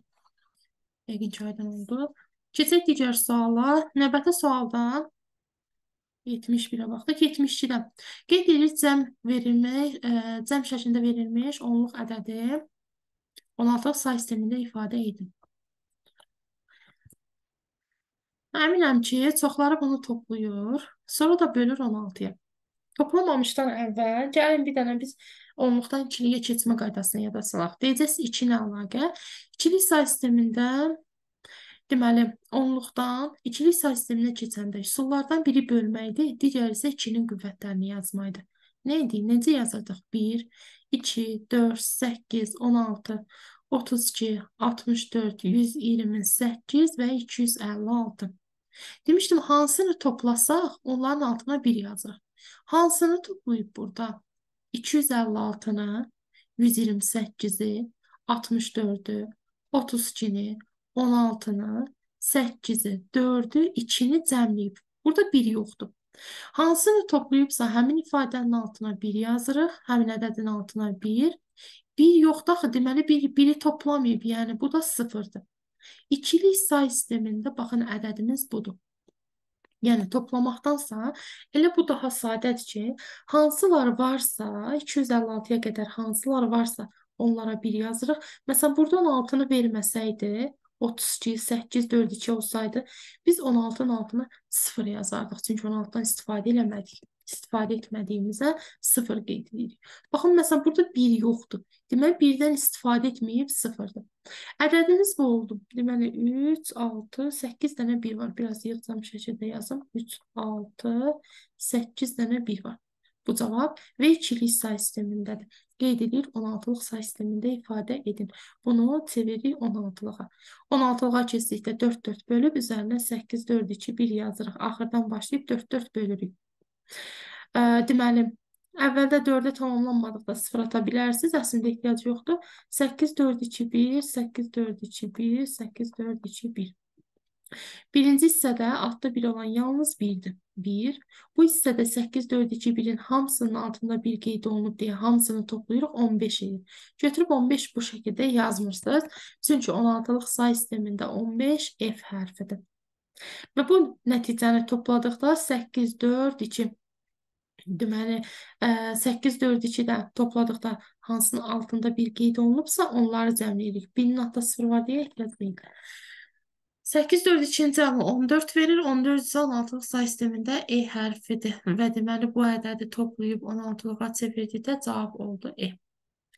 S1: Yəqin ki, aydın oldu. Keçək digər suala. Növbəti sualdan 71-ə baxdıq. 72-də qeyd edilir cəm verilmiş, ə, cəm şəklində verilmiş onluq ədədi 16 say sistemində ifadə edin. Əminəm ki, çoxları bunu toplayır, sonra da bölür 16-ya. Toplamamışdan əvvəl gəlin bir dənə biz onluqdan ikiliyə keçmə qaydasını yada salaq. Deyəcəks 2 ilə əlaqə. İkilik say sistemində deməli onluqdan ikilik say sisteminə keçəndə üsullardan biri bölməkdir, digəri isə 2-nin qüvvətlərini yazmaydı. Nə idi? Necə yazırdıq? 1, 2, 4, 8, 16, 32, 64, 128 və 256. Demişdim, hansını toplasaq, onların altına 1 yazırıq. Hansını toplayıb burada? 256-nı, 128-i, 64-ü, 32-ni, 16-nı, 8-i, 4-ü, 2-ni cəmləyib. Burada 1 yoxdur. Hansını toplayıbsa həmin ifadənin altına 1 yazırıq, həmin ədədin altına 1. 1 yoxdur axı, deməli 1, 1-i toplamayıb, yəni bu da 0-dır. İkilik say sistemində baxın ədədimiz budur. Yəni toplamaqdansa elə bu daha sadədir ki, hansılar varsa 256-ya qədər hansılar varsa onlara 1 yazırıq. Məsələn, burada 16-nı verməsəydi, 32, 8, 4, 2 olsaydı, biz 16-nın altına 0 yazardıq. Çünki 16-dan istifadə eləmədik istifadə etmədiyimizə 0 qeyd edirik. Baxın, məsələn, burada 1 yoxdur. Deməli, 1-dən istifadə etməyib 0-dır. Ədədimiz bu oldu. Deməli, 3, 6, 8 dənə 1 var. Biraz yığcam şəkildə yazım. 3, 6, 8 dənə 1 var. Bu cavab və ikilik say sistemindədir. Qeyd edir 16-lıq say sistemində ifadə edin. Bunu çeviririk 16-lığa. 16-lığa keçdikdə 4, 4 bölüb üzərinə 8, 4, 2, 1 yazırıq. Axırdan başlayıb 4, 4 bölürük. Ə, deməli, əvvəldə 4-ə tamamlanmadıqda 0 ata bilərsiniz. Əslində ehtiyac yoxdur. 8, 4, 2, 1, 8, 4, 2, 1, 8, 4, 2, 1. Birinci hissədə altda 1 olan yalnız 1-dir. 1. Bu hissədə 8, 4, 2, 1-in hamısının altında 1 qeyd olunub deyə hamısını toplayırıq 15 edir. Götürüb 15 bu şəkildə yazmırsınız. Çünki 16-lıq say sistemində 15 F hərfidir. Və bu nəticəni topladıqda 8, 4, 2 deməli 8, 4, 2 də topladıqda hansının altında bir qeyd olunubsa onları cəmləyirik. 1-nin altında 0 var deyə ehtiyaclıyıq. 8, 4, 2-ci cavabı 14 verir. 14 isə 16-lıq say sistemində E hərfidir. Və deməli bu ədədi toplayıb 16-lığa çevirdikdə cavab oldu E.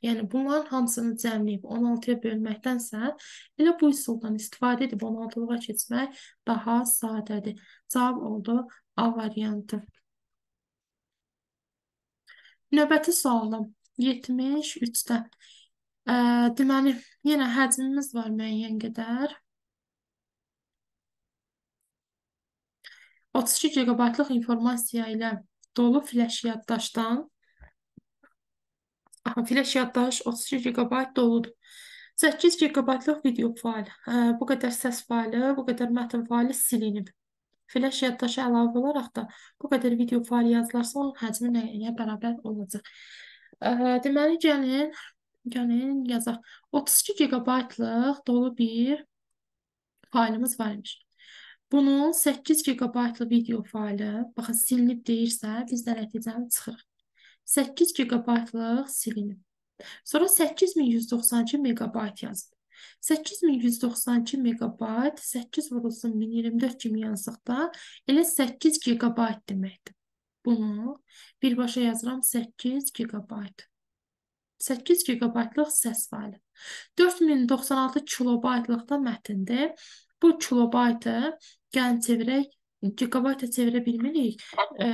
S1: Yəni bunların hamısını cəmləyib 16-ya bölməkdənsə, elə bu üsuldan istifadə edib 16-lığa keçmək daha sadədir. Cavab oldu A variantı. Növbəti sualım 73-də. Ə, deməli, yenə həcmimiz var müəyyən qədər. 32 GB-lıq informasiya ilə dolu flash yaddaşdan Aha, flash yaddaş 32 GB doludur. 8 GB-lıq video fayl, hə, bu qədər səs faylı, bu qədər mətn faylı silinib. Flash yaddaşa əlavə olaraq da bu qədər video fayl yazılarsa onun həcmi nəyə bərabər olacaq? Ə, deməli, gəlin, gəlin yazaq. 32 GB-lıq dolu bir faylımız var imiş. Bunun 8 GB-lıq video faylı, baxın, silinib deyirsə, biz də nəticəni çıxırıq. 8 GB-lıq silinib. Sonra 8192 megabayt yazıb. 8192 megabayt 8 vurulsun 1024 kimi yazdıqda elə 8 gigabayt deməkdir. Bunu birbaşa yazıram 8 gigabayt. 8 gigabaytlıq səs faylı. 4096 kilobaytlıqda mətndir. Bu kilobaytı gəlin çevirək, gigabayta çevirə bilmirik. E,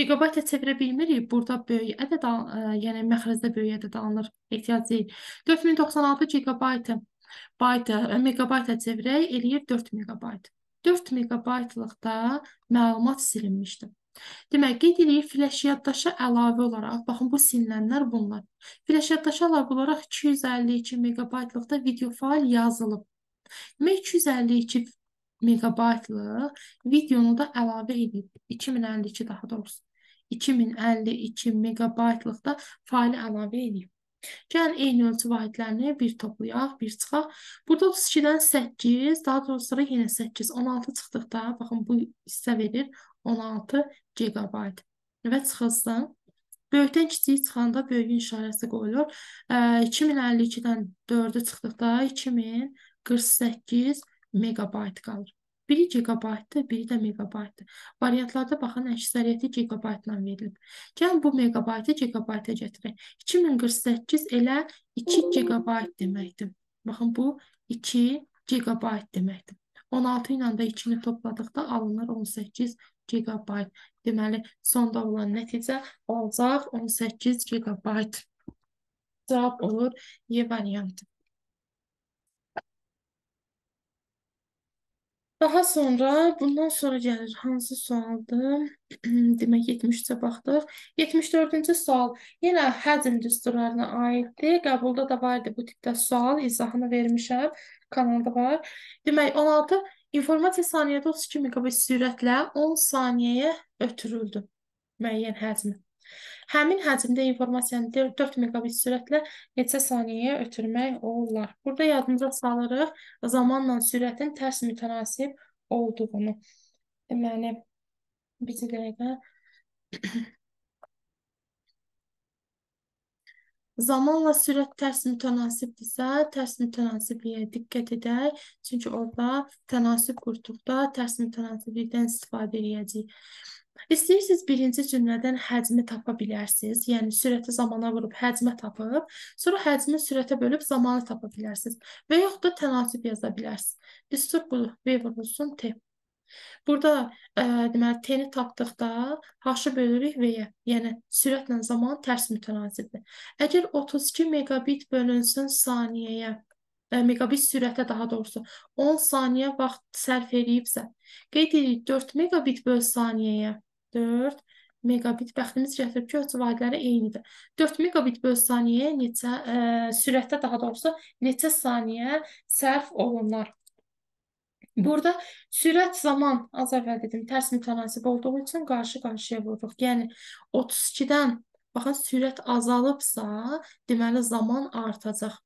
S1: Gigabayta çevirə bilmirik. Burada böyük ədəd, ə, yəni məxrəcdə böyük ədəd alınır. Ehtiyac deyil. 4096 gigabaytı baytı, megabayta çevirək, eləyir 4 megabayt. 4 megabaytlıqda məlumat silinmişdir. Demək, qeyd edirik, flash yaddaşa əlavə olaraq, baxın bu silinənlər bunlar. Flash yaddaşa əlavə olaraq 252 megabaytlıqda video fayl yazılıb. Demək, 252 megabaytlıq videonu da əlavə edib. 2052 daha doğrusu. 2052 megabaytlıqda faylı əlavə edeyim. Gəlin eyni ölçü vahidlərini bir toplayaq, bir çıxaq. Burada 32-dən 8, daha doğrusu sonra yenə 8, 16 çıxdıqda, baxın bu hissə verir 16 gigabayt. Və çıxılsın. Böyükdən kiçiyi çıxanda böyüyün işarəsi qoyulur. 2052-dən 4-ü çıxdıqda 2048 megabayt qalır. Biri gigabaytdır, biri də megabaytdır. Variantlarda baxın, əksəriyyəti gigabaytla verilib. Gəlin bu megabaytı gigabayta gətirək. 2048 elə 2 gigabayt deməkdir. Baxın, bu 2 gigabayt deməkdir. 16 ilə də 2-ni topladıqda alınır 18 gigabayt. Deməli, sonda olan nəticə olacaq 18 gigabayt. Cavab olur Y variantı. Daha sonra, bundan sonra gəlir hansı sualdır? Demək, 73-ə baxdıq. 74-cü sual yenə həcm düsturlarına aiddir. Qəbulda da var idi bu tipdə sual, izahını vermişəm. Kanalda var. Demək, 16 informasiya saniyədə 32 megabit sürətlə 10 saniyəyə ötürüldü. Müəyyən həcmi. Həmin həcmdə informasiyanı 4 megabit sürətlə neçə saniyəyə ötürmək olar? Burada yadımıza salırıq zamanla sürətin tərs mütənasib olduğunu. Deməli, bir dəqiqə. Zamanla sürət tərs mütənasibdirsə, tərs mütənasibliyə diqqət edək. Çünki orada tənasib qurduqda tərs mütənasiblikdən istifadə edəcəyik. İstəyirsiniz birinci cümlədən həcmi tapa bilərsiniz. Yəni sürəti zamana vurub həcmə tapıb, sonra həcmi sürətə bölüb zamanı tapa bilərsiniz. Və yaxud da tənasib yaza bilərsiniz. Düstur budur. V vurulsun T. Burada ə, deməli T-ni tapdıqda H-ı bölürük V-yə. Yəni sürətlə zaman tərs mütənasibdir. Əgər 32 megabit bölünsün saniyəyə, ə, megabit sürətə daha doğrusu 10 saniyə vaxt sərf edibsə, qeyd edirik 4 megabit böl saniyəyə 4 megabit bəxtimiz gətirib ki, ölçü vahidləri eynidir. 4 megabit böl saniyəyə neçə ə, e, sürətdə daha doğrusu neçə saniyə sərf olunar? Burada sürət zaman az əvvəl dedim tərs mütənasib olduğu üçün qarşı-qarşıya vururuq. Yəni 32-dən baxın sürət azalıbsa, deməli zaman artacaq.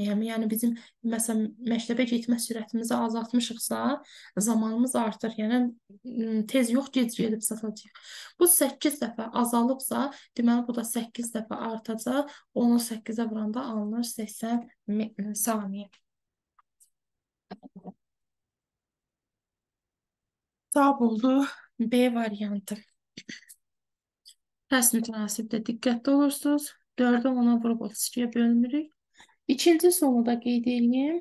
S1: Yəni, yəni bizim məsələn məktəbə getmə sürətimizi azaltmışıqsa, zamanımız artır. Yəni tez yox, gec gedib satacağıq. Bu 8 dəfə azalıbsa, deməli bu da 8 dəfə artacaq. Onu 8-ə vuranda alınır 80 saniyə. Cavab oldu B variantı. Tərs mütənasibdə diqqətli olursunuz. 4-ü 10-a vurub 32-yə bölmürük. İkinci sonu da qeyd edeyim.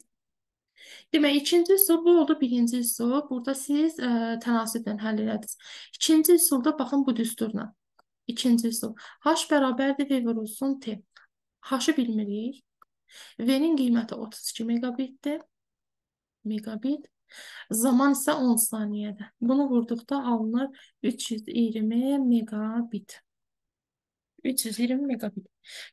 S1: Demək, ikinci üsul bu oldu birinci üsul. Burada siz ə, e, tənasiblə həll elədiniz. İkinci üsulda baxın bu düsturla. İkinci üsul. H bərabərdir V vurulsun T. H-ı bilmirik. V-nin qiyməti 32 megabitdir. Megabit. Zaman isə 10 saniyədir. Bunu vurduqda alınır 320 megabit. 320 megabit.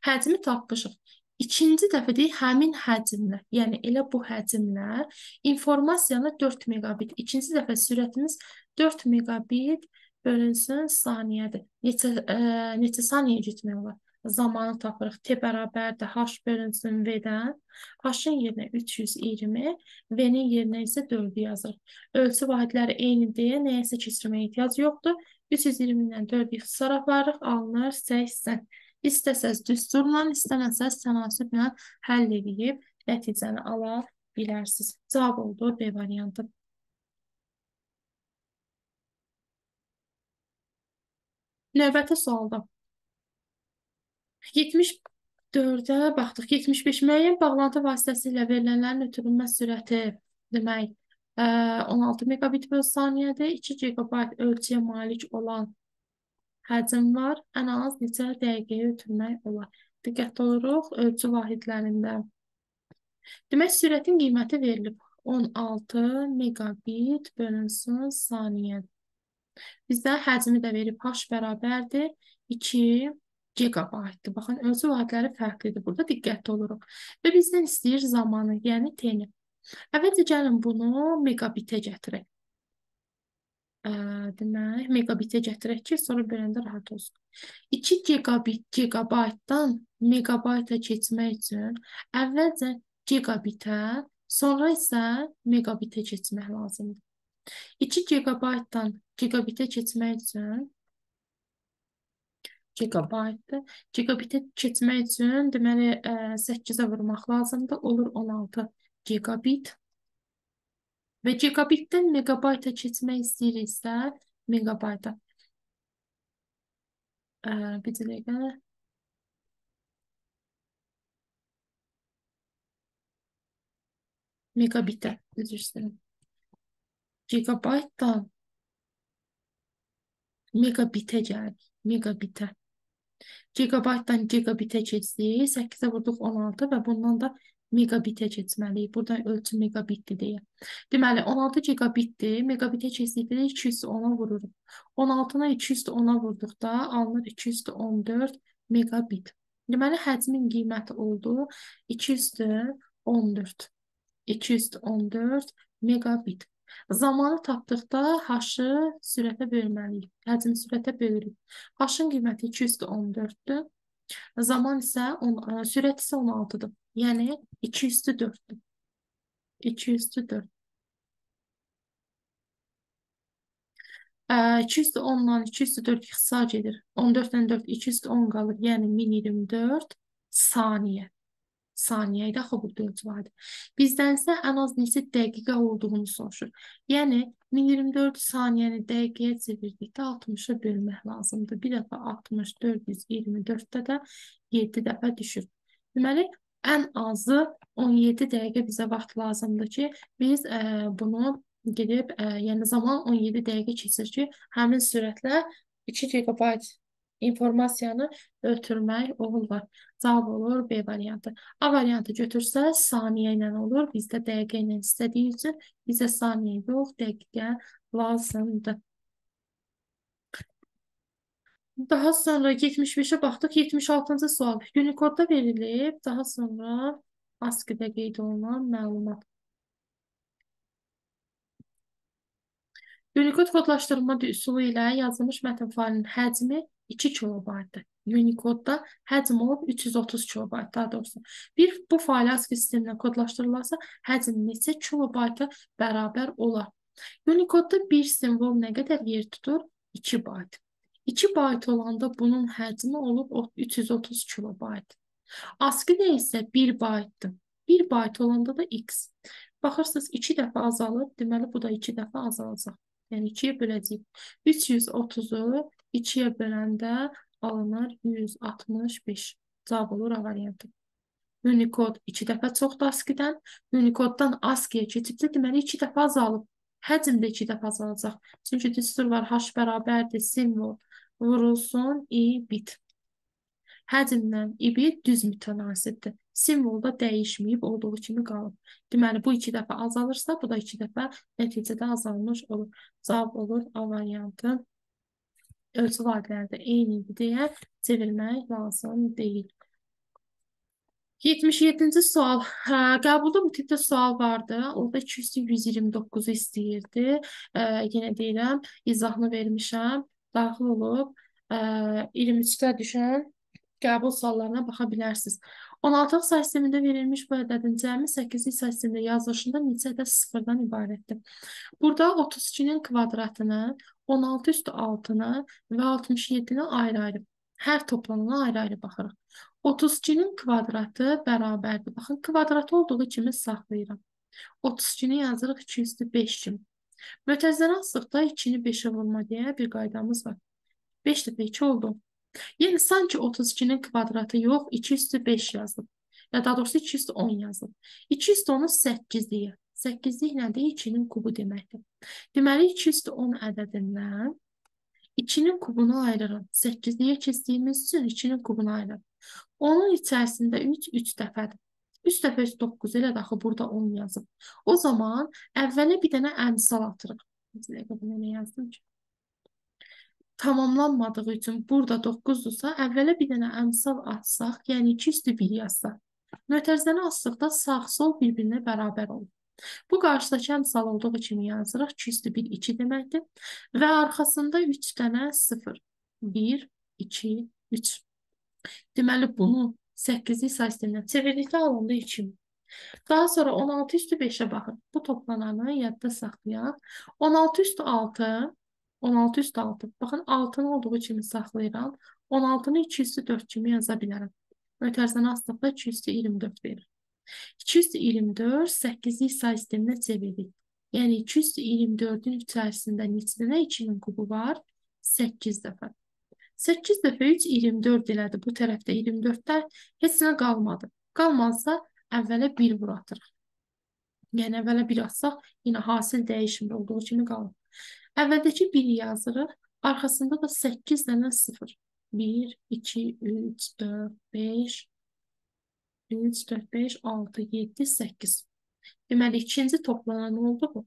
S1: Həcmi tapmışıq. İkinci dəfədə həmin həcmlər, yəni elə bu həcmlər informasiyanı 4 megabit. İkinci dəfə sürətimiz 4 megabit bölünsün saniyədir. Neçə ə, neçə saniyə getmək olar? Zamanı tapırıq. T bərabərdir H bölünsün V-dən. H-ın yerinə 320, V-nin yerinə isə 4 yazır. Ölçü vahidləri eynidir. Nəyəsə keçirməyə ehtiyac yoxdur. 320-dən 4 ixtisar aparırıq, alınır 80. İstəsəz düsturla, istəməsəz tənasüblə həll edib nəticəni ala bilərsiniz. Cavab oldu B variantı. Növbəti sualda. 74-ə baxdıq. 75 müəyyən bağlantı vasitəsilə verilənlərin ötürülmə sürəti demək 16 megabit böl saniyədir. 2 GB ölçüyə malik olan həcm var. Ən az neçə dəqiqəyə ötürmək olar? Diqqətli oluruq ölçü vahidlərində. Demək, sürətin qiyməti verilib. 16 megabit bölünsün saniyə. Bizdə həcmi də verib H bərabərdir 2 gigabaytdır. Baxın, ölçü vahidləri fərqlidir. Burada diqqətli oluruq. Və bizdən istəyir zamanı, yəni T-ni. Əvvəlcə gəlin bunu megabitə gətirək. Ə, demək, megabitə gətirək ki, sonra böləndə rahat olsun. 2 gigabit gigabaytdan megabayta keçmək üçün əvvəlcə gigabitə, sonra isə megabitə keçmək lazımdır. 2 gigabaytdan gigabitə keçmək üçün gigabaytdır. Gigabitə keçmək üçün deməli 8-ə vurmaq lazımdır. Olur 16 gigabit. Və gigabitdən megabayta keçmək istəyiriksə, megabayta. Ə, bir dəqiqə. Megabitə, üzr istəyirəm. Gigabaytdan megabitə gəlir. Megabitə. Gigabaytdan gigabitə keçdik. 8-ə vurduq 16 və bundan da megabitə keçməliyik. Buradan ölçü megabitdir deyə. Deməli, 16 gigabitdir. Megabitə keçdikdə 210-a vururuq. 16-na 210-a vurduqda alınır 214 megabit. Deməli, həcmin qiyməti oldu 214. 214 megabit. Zamanı tapdıqda h-ı sürətə bölməliyik. Həcmi sürətə bölürük. H-ın qiyməti 214-dür. Zaman isə, on, sürət isə 16-dır. Yəni 2 üstü 4'dür. 2 üstü 4. Ee, 2 üstü 10'dan 2 üstü 4 ixtisar edir. 14'dən 4 2 üstü 10 qalır. Yəni 1024 saniyə. Saniyə idi axı bu 4 vardı. Bizdən isə ən az neçə dəqiqə olduğunu soruşur. Yəni 1024 saniyəni dəqiqəyə çevirdikdə 60-a bölmək lazımdır. Bir dəfə 60 424-də də 7 dəfə düşür. Deməli, ən azı 17 dəqiqə bizə vaxt lazımdır ki, biz ə, e, bunu gedib, ə, e, yəni zaman 17 dəqiqə keçir ki, həmin sürətlə 2 GB informasiyanı ötürmək olur var. Cavab olur B variantı. A variantı götürsə saniyə ilə olur. Bizdə dəqiqə ilə istədiyi üçün bizə saniyə yox, dəqiqə lazımdır. Daha sonra 75'e baxdıq. 76-cı sual. Unicode'da verilib, daha sonra ASCII-də qeyd olunan məlumat. Unicode kodlaşdırma üsulu ilə yazılmış mətn failinin həcmi 2 kilobaytdır. Unicode-da həcm olub 330 kilobayt daha doğrusu. Bir bu ASCII sisteminə kodlaşdırılarsa həcm neçə kilobayta bərabər olar? Unicode-da bir simvol nə qədər yer tutur? 2 bayt. 2 bayt olanda bunun həcmi olub 330 kilobayt. ASCII-də isə 1 baytdır. 1 bayt olanda da x. Baxırsınız 2 dəfə azalır, deməli bu da 2 dəfə azalacaq. Yəni 2-yə böləcəyik. 330-u 2-yə böləndə alınır 165. Cavab olur A variantı. Unicode 2 dəfə çoxdur ASCII-dən. Unicode-dan ASCII-yə keçibsə, deməli 2 dəfə azalıb. Həcm də 2 dəfə azalacaq. Çünki düstur var, h bərabərdir, simvol vurulsun i bit. Həcmlə i bit düz mütənasibdir. Simvolda dəyişməyib olduğu kimi qalıb. Deməli, bu iki dəfə azalırsa, bu da iki dəfə nəticədə azalmış olur. Cavab olur A variantı. Ölçü vadiləri də eyni idi deyə çevirmək lazım deyil. 77-ci sual. Hə, qəbulda bu tipdə sual vardı. Orada 200-129-u istəyirdi. Ə, yenə deyirəm, izahını vermişəm daxil olub ə, 23-də düşən qəbul suallarına baxa bilərsiniz. 16-lıq say sistemində verilmiş bu ədədin cəmi 8-lik say sistemində yazılışında neçə ədəd sıfırdan ibarətdir? Burada 32-nin kvadratını, 16 üstü 6-nı və 67-ni ayrı-ayrı, hər toplamına ayrı-ayrı baxırıq. 32-nin kvadratı bərabərdir. Baxın, kvadratı olduğu kimi saxlayıram. 32-ni yazırıq 2 üstü 5 kimi. Mötərizəni asdıqda 2-ni 5-ə vurma deyə bir qaydamız var. 5 dəfə 2 oldu. Yəni, sanki 32-nin kvadratı yox, 2 üstü 5 yazılıb. Ya daha doğrusu 2 üstü 10 yazılıb. 2 üstü 10-u 8 deyə. 8-lik nədir? 2-nin kubu deməkdir. Deməli, 2 üstü 10 ədədindən 2-nin kubunu ayırırım. 8-liyə keçdiyimiz üçün 2-nin kubunu ayırırım. Onun içərisində 3, 3 dəfədir. 3 dəfə 9 elə daxı burada 10 yazıb. O zaman əvvələ bir dənə əmsal atırıq. Dəqiqə bunu nə yazdım ki? Tamamlanmadığı üçün burada 9-dursa, əvvələ bir dənə əmsal atsaq, yəni 2 üstü 1 yazsaq. Mötərizəni asdıqda sağ-sol bir-birinə bərabər olur. Bu qarşıdakı əmsal olduğu kimi yazırıq. 2 üstü 1, 2 deməkdir. Və arxasında 3 dənə 0. 1, 2, 3. Deməli, bunu 8-lik say sisteminə çevirdikdə alındı 2. Daha sonra 16 üstü 5'e bakın. Bu toplananı yadda saxlayaq. 16 üstü 6. 16 üstü 6. Baxın 6-nın olduğu kimi saxlayıram. 16-nı 2 üstü 4 kimi yaza bilərəm. Ötərsən astıqda 2 üstü 24 verir. 2 üstü 24 8-lik say sisteminə çevirdik. Yəni 2 üstü 24-ün içərisində neçə dənə 2-nin kubu var? 8 dəfə. 8 dəfə 3 24 elədi. Bu tərəfdə 24-lər heç nə qalmadı. Qalmazsa əvvələ 1 vur atırıq. Yəni əvvələ 1 atsaq, yenə hasil dəyişmir olduğu kimi qalır. Əvvəldəki 1 yazırıq, arxasında da 8 dənə 0. 1, 2, 3, 4, 5, 3, 4, 5, 6, 7, 8. Deməli, ikinci toplanan oldu bu.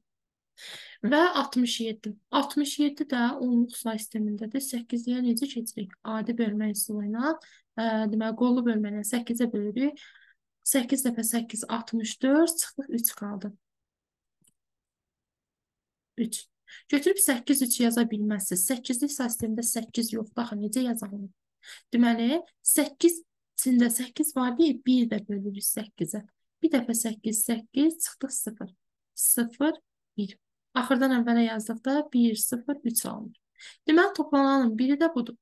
S1: Və 67. 67 də onluq say sistemindədir. 8-yə necə keçirik? Adi bölmə üsulu ilə, deməli, qollu bölməni 8-ə bölürük. 8 dəfə 8 64 çıxdıq 3 qaldı. 3. Götürüb 8 3 yaza bilməzsiniz. 8-lik sistemdə 8 yoxdur. Axı necə yazalım? Deməli 8 içində 8 var deyə 1 də bölürük 8-ə. Bir dəfə 8 8 çıxdıq 0. 0 1. Axırdan əvvələ yazdıqda 1 0 3 alınır. Deməli toplananın biri də budur.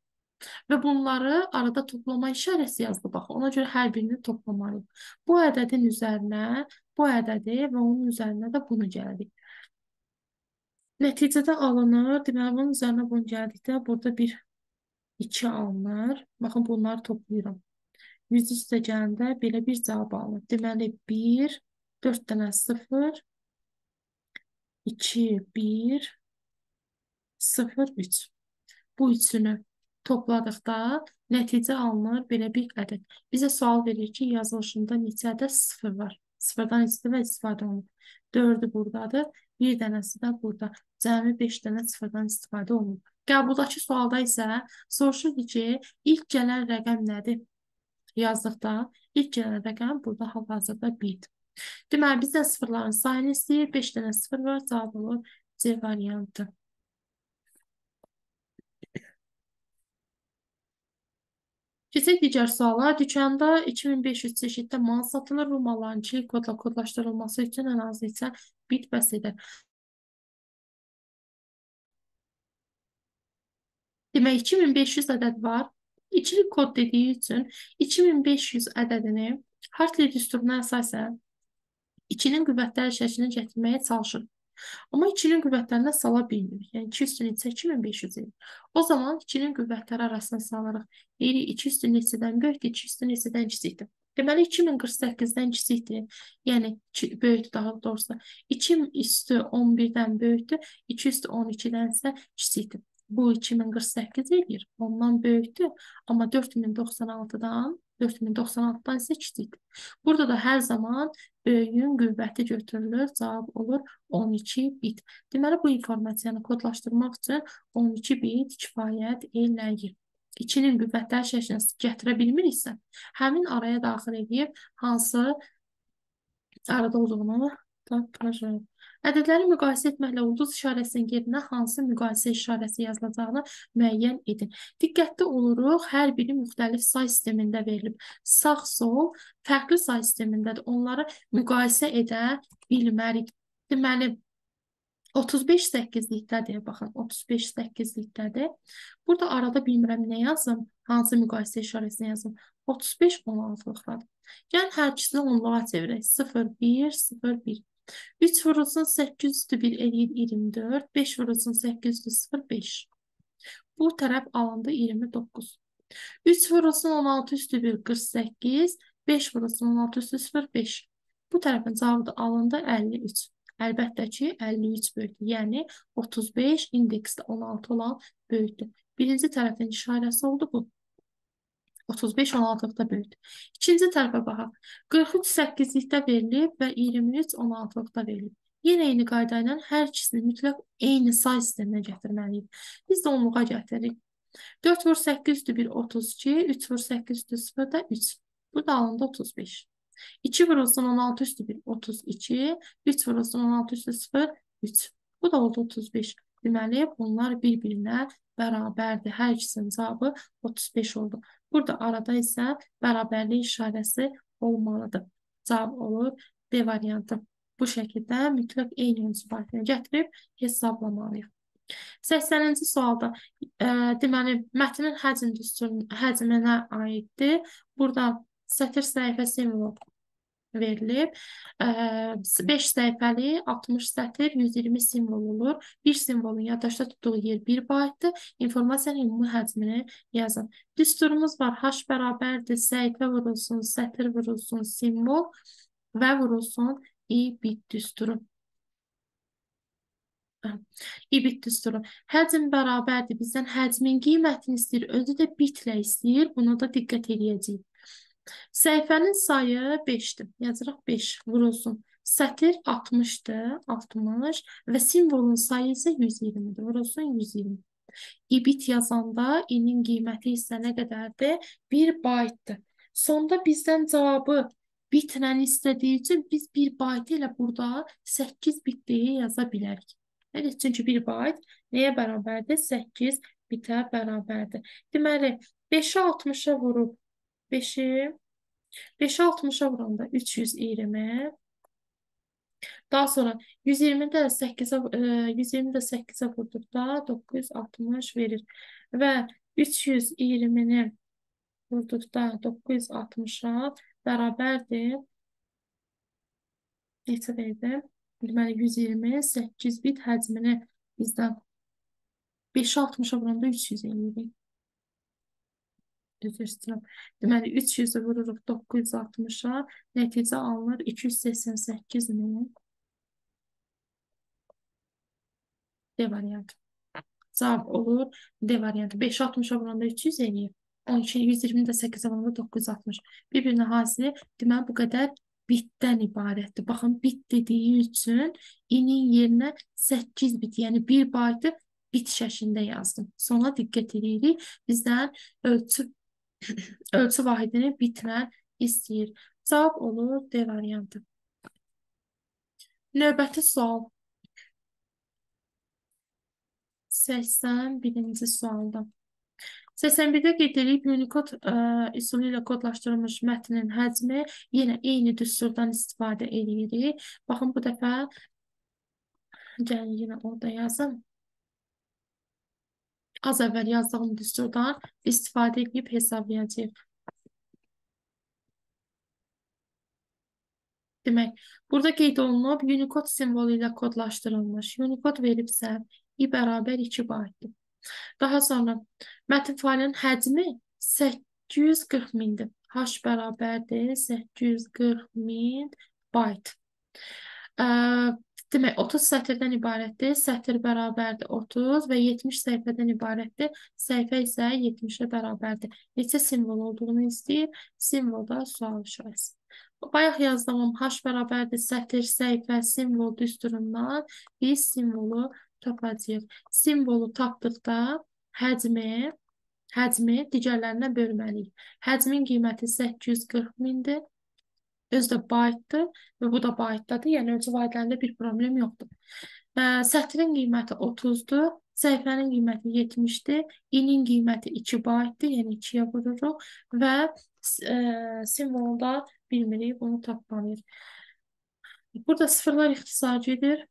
S1: Və bunları arada toplama işarəsi yazdı bax. Ona görə hər birini toplamalıyıq. Bu ədədin üzərinə bu ədədi və onun üzərinə də bunu gəlirik. Nəticədə alınır. Deməli, bunun üzərinə bunu gəldikdə burada bir 2 alınır. Baxın, bunları toplayıram. 100 üstə gələndə belə bir cavab alınır. Deməli, 1, 4 dənə 0, 2, 1, 0, 3. Bu üçünü Topladıqda nəticə alınır belə bir ədəd. Bizə sual verir ki, yazılışında neçə ədəd sıfır var? Sıfırdan istifadə istifadə olunur. 4-ü buradadır, bir dənəsi də burada. Cəmi 5 dənə sıfırdan istifadə olunur. Qəbuldakı sualda isə soruşur ki, ilk gələn rəqəm nədir? Yazdıqda ilk gələn rəqəm burada hal-hazırda 1-dir. Deməli, bizdən sıfırların sayını istəyir. 5 dənə sıfır var, cavab olur C variantı. Keçək digər suala. Dükanda 2500 çeşiddə mal satılır. Bu malların çilik kodla kodlaşdırılması üçün ən azı isə bit bəs edir. Demək 2500 ədəd var. İkilik kod dediyi üçün 2500 ədədini Hartley düsturuna əsasən 2-nin qüvvətləri şəklini gətirməyə çalışır. Amma 2-nin qüvvətlərinə sala bilmirik. Yəni 2 üstün neçə 2500 edir. O zaman 2-nin qüvvətləri arasına salırıq. Deyirik 2 üstün neçədən böyükdür, 2 üstün neçədən kiçikdir. Deməli 2048-dən kiçikdir. Yəni böyükdür daha doğrusu. 2 üstü 11-dən böyükdür, 2 üstü 12-dənsə kiçikdir. Bu 2048 edir. Ondan böyükdür. Amma 4096-dan 4096-dan isə kiçikdir. Burada da hər zaman böyüyün qüvvəti götürülür. Cavab olur 12 bit. Deməli, bu informasiyanı kodlaşdırmaq üçün 12 bit kifayət eləyir. 2-nin qüvvətlər şəklini gətirə bilmiriksə, həmin araya daxil edib hansı arada olduğunu tapacağıq. Ədədləri müqayisə etməklə ulduz işarəsinin yerinə hansı müqayisə işarəsi yazılacağını müəyyən edin. Diqqətli oluruq, hər biri müxtəlif say sistemində verilib. Sağ, sol fərqli say sistemindədir. Onları müqayisə edə bilmərik. Deməli, 35 8-likdədir. Baxın, 35 8-likdədir. Burada arada bilmirəm nə yazım, hansı müqayisə işarəsini yazım. 35 16-lıqdadır. Yəni hər ikisini onluğa çevirək. 0 1 0 1. 3 vurulsun 8 üstü 1 eləyir 24. 5 vurulsun 8 üstü 0 5. Bu tərəf alındı 29. 3 vurulsun 16 üstü 1 48. 5 vurulsun 16 üstü 0 5. Bu tərəfin cavabı alındı 53. Əlbəttə ki 53 böyükdür. Yəni 35 indeksdə 16 olan böyükdür. Birinci tərəfin işarəsi oldu bu. 35 16-lıqda böyükdür. İkinci tərəfə baxaq. 43 8-likdə verilib və 23 16-lıqda verilib. Yenə eyni qayda ilə hər ikisini mütləq eyni say sisteminə gətirməliyik. Biz də onluğa gətiririk. 4 vur 8 üstü 1 32, 3 vur 8 üstü 0 da 3. Burada alında 35. 2 vurulsun 16 üstü 1, 32. 3 vurulsun 16 üstü 0, 3. Bu da oldu 35. Deməli, bunlar bir-birinə bərabərdir. Hər ikisinin cavabı 35 oldu. Burada arada isə bərabərlik işarəsi olmalıdır. Cavab olur B variantı. Bu şəkildə mütləq eyni münsibətini gətirib hesablamalıyıq. 80-ci sualda e, deməli mətnin həcm düsturun həcminə aiddir. Burada sətir səhifə simvolu verilib. 5 səhifəli 60 sətir 120 simvol olur. Bir simvolun yaddaşda tutduğu yer 1 baytdır. İnformasiyanın ümumi həcmini yazın. Düsturumuz var. H bərabərdir. Səhifə vurulsun, sətir vurulsun, simvol və vurulsun i bit düsturu. İbit düsturu. Həcm bərabərdir. Bizdən həcmin qiymətini istəyir. Özü də bitlə istəyir. Buna da diqqət edəcəyik. Səhifənin sayı 5-dir. Yazırıq 5 vurulsun. Sətir 60-dır, 60 və simvolun sayı isə 120-dir. Vurulsun 120. İbit yazanda inin qiyməti isə nə qədərdir? 1 baytdır. Sonda bizdən cavabı bitlə istədiyi üçün biz 1 baytı ilə burada 8 bit deyə yaza bilərik. Nədir? Çünki 1 bayt nəyə bərabərdir? 8 bitə bərabərdir. Deməli, 5-i 60-a vurub 5'i 5'i 60'a vuranda 320. Daha sonra 120 de 8'e 120 de 8'e vurdukda 960 verir. Ve 320'ni vurdukda 960'a bərabərdir. Neçə verdim? Deməli 120 8 bit həcmini bizdən 5-i 60-a vuranda 300 eləyirik. Düz üstünə. Deməli 300-ü vururuq 960-a, nəticə alınır 288 min. D variantı. Cavab olur D variantı. 560-a vuranda 300 eləyir. 12, 120 də 8-ə vuranda 960. Bir-birinə hasili deməli bu qədər bitdən ibarətdir. Baxın bit dediyi üçün inin yerinə 8 bit, yəni 1 baytı bit şəklində yazdım. Sonra diqqət edirik. Bizdən ölçü ölçü vahidini bitlə istəyir. Cavab olur D variantı. Növbəti sual. 81-ci sualda. 81-də qeyd edilib Unicode ə, üsulu ilə kodlaşdırılmış mətnin həcmi yenə eyni düsturdan istifadə edirik. Baxın bu dəfə gəlin yenə orada yazın az əvvəl yazdığım düsturdan istifadə edib hesablayacağıq. Demək, burada qeyd olunub Unicode simvolu ilə kodlaşdırılmış. Unicode veribsə, i bərabər 2 baytdır. Daha sonra mətn failinin həcmi 840 mindir. H bərabərdir 840 min bayt. Demək, 30 sətirdən ibarətdir. Sətr bərabərdir 30 və 70 səhifədən ibarətdir. Səhifə isə 70-ə bərabərdir. Neçə simvol olduğunu istəyir. Simvol da sual işarəsi. Bayaq yazdığım H bərabərdir sətr, səhifə, simvol düsturundan biz simvolu tapacağıq. Simvolu tapdıqda həcmi, həcmi digərlərinə bölməliyik. Həcmin qiyməti 840 mindir. Özü də byte-dır və bu da byte-dadır. Yəni ölçü vahidlərində bir problem yoxdur. Ə, sətrin qiyməti 30-dur. Səhifənin qiyməti 70-dir. İnin qiyməti 2 byte-dır. Yəni 2-yə vururuq və ə, simvolunu da bilmirik. Bunu tapmalıyıq. Burada sıfırlar ixtisarcıdır.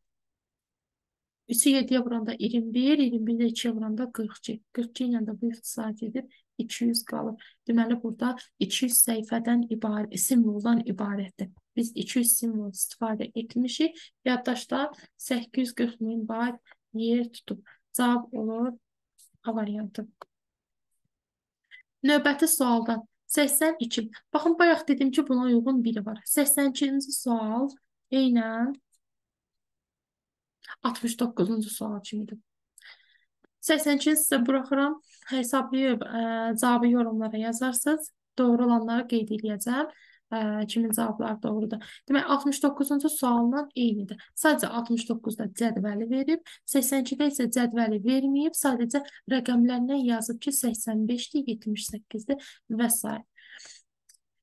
S1: 3-ü 7-yə vuranda 21, 21-də 2-yə vuranda 42. 42 ilə də bu ixtisarcı edir. 200 qalır. Deməli, burada 200 səhifədən ibarət, simvoldan ibarətdir. Biz 200 simvol istifadə etmişik. Yaddaşda 840 min bayt yer tutub. Cavab olur A variantı. Növbəti sualdan 82. Baxın, bayaq dedim ki, buna uyğun biri var. 82-ci sual eynən 69-cu sual kimidir. 82-ci sizə buraxıram. Hesablayıb ə, cavabı yorumlara yazarsınız. Doğru olanları qeyd edəcəm. Ə, kimin cavabları doğrudur. Demək 69-cu sualla eynidir. Sadəcə 69-da cədvəli verib, 82-də isə cədvəli verməyib, sadəcə rəqəmlərlə yazıb ki, 85-dir, 78-dir və s.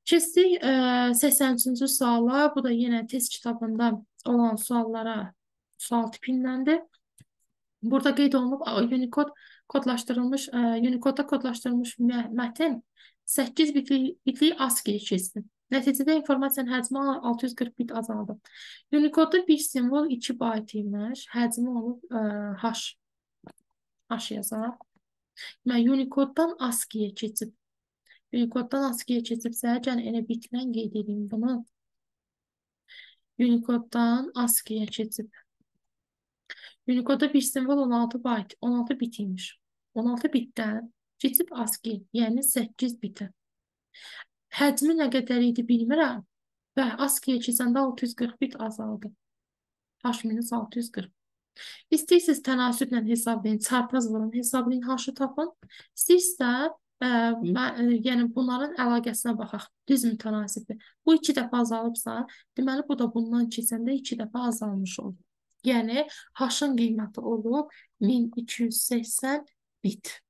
S1: Keçdik ə, 83-cü suala. Bu da yenə test kitabında olan suallara sual tipindəndir. Burada qeyd olunub Unicode kodlaşdırılmış, ə, Unicode-da kodlaşdırılmış mə- mətn 8 bitlik, bitlik ASCII keçsin. Nəticədə informasiyanın həcmi 640 bit azaldı. Unicode-da bir simvol 2 bayt imiş. Həcmi olub ə, H. H yazaq. Deməli, Unicode-dan ASCII-yə keçib. Unicode-dan ASCII-yə keçibsə, gəlin elə bitlə qeyd edeyim bunu. Unicode-dan ASCII-yə keçib. Unicode-da bir simvol 16 bayt, 16 bit imiş. 16 bitdən keçib ASCII, yəni 8 bitə. Həcmi nə qədər idi bilmirəm. Və ASCII-yə keçəndə 640 bit azaldı. H-640. İstəyirsiniz tənasüblə hesablayın, çarpaz vurun, hesablayın, haşı tapın. İstəyirsə, ə, mən, ə, yəni bunların əlaqəsinə baxaq. Düz mütənasibdir. Bu iki dəfə azalıbsa, deməli bu da bundan keçəndə iki dəfə azalmış olur. Yəni H-ın qiyməti olub 1280 bit.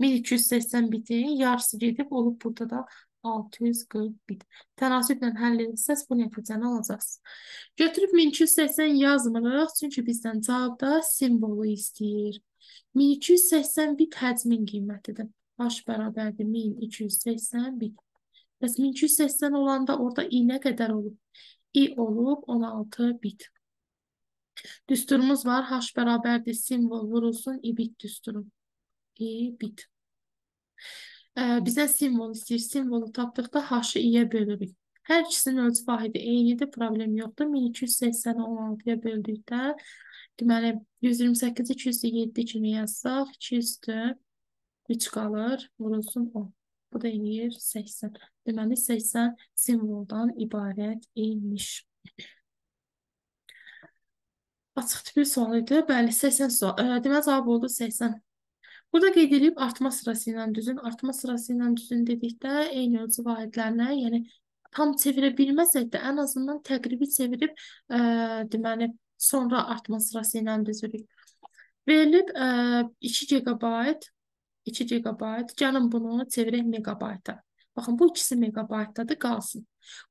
S1: 1280 bitin yarısı gedib olub burada da 640 bit. Tənasüblə həll etsəz bu nəticəni alacaqsınız. Götürüb 1280 yazmırıq, çünki bizdən cavabda simvolu istəyir. 1280 bit həcmin qiymətidir. H bərabərdir 1280 bit. Bəs 1280 olanda orada i nə qədər olub? i olub 16 bit. Düsturumuz var. H bərabərdir simvol vurulsun i bit düsturu. i bit. Ə, bizdən simvol istəyir. Simvolu tapdıqda H-ı i-yə bölürük. Hər ikisinin ölçü vahidi eynidir, problem yoxdur. 1280-i 16-ya böldükdə, deməli 128-i 207 kimi yazsaq, 200-dür, 3 qalır, vurulsun 10. Bu da eləyir 80. Deməli 80 simvoldan ibarət imiş. Açıq tipli sual idi. Bəli, 80 sual. Ə, deməli cavab oldu 80. Burada qeyd edilib artma sırası ilə düzün. Artma sırası ilə düzün dedikdə eyni ölçü vahidlərinə, yəni tam çevirə bilməsək də ən azından təqribi çevirib ə, deməli sonra artma sırası ilə düzürük. Verilib ə, 2 GB 2 GB. Gəlin bunu çevirək megabayta. Baxın, bu ikisi megabaytdadır, qalsın.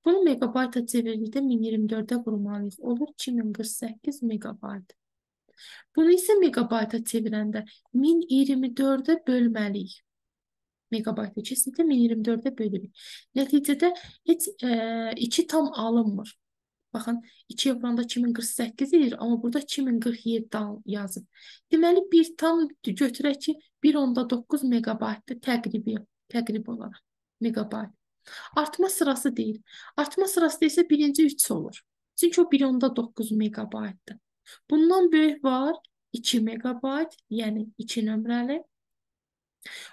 S1: Bunu megabayta çevirdikdə 1024-ə vurmalıyıq. Olur 2048 megabayt. Bunu isə megabayta çevirəndə 1024-ə bölməliyik. Megabaytı kesinlikle 1024'e bölürük. Nəticədə heç e, 2 tam alınmır. Baxın, 2 ekranda 2048 edir, amma burada 2047 al- yazıb. Deməli, bir tam götürək ki, 1.9 megabaytdır təqribi, təqribi olaraq megabayt. Artma sırası deyil. Artma sırası isə birinci 3 olur. Çünki o 1.9 megabaytdır. Bundan böyük var 2 megabayt, yəni 2 nömrəli.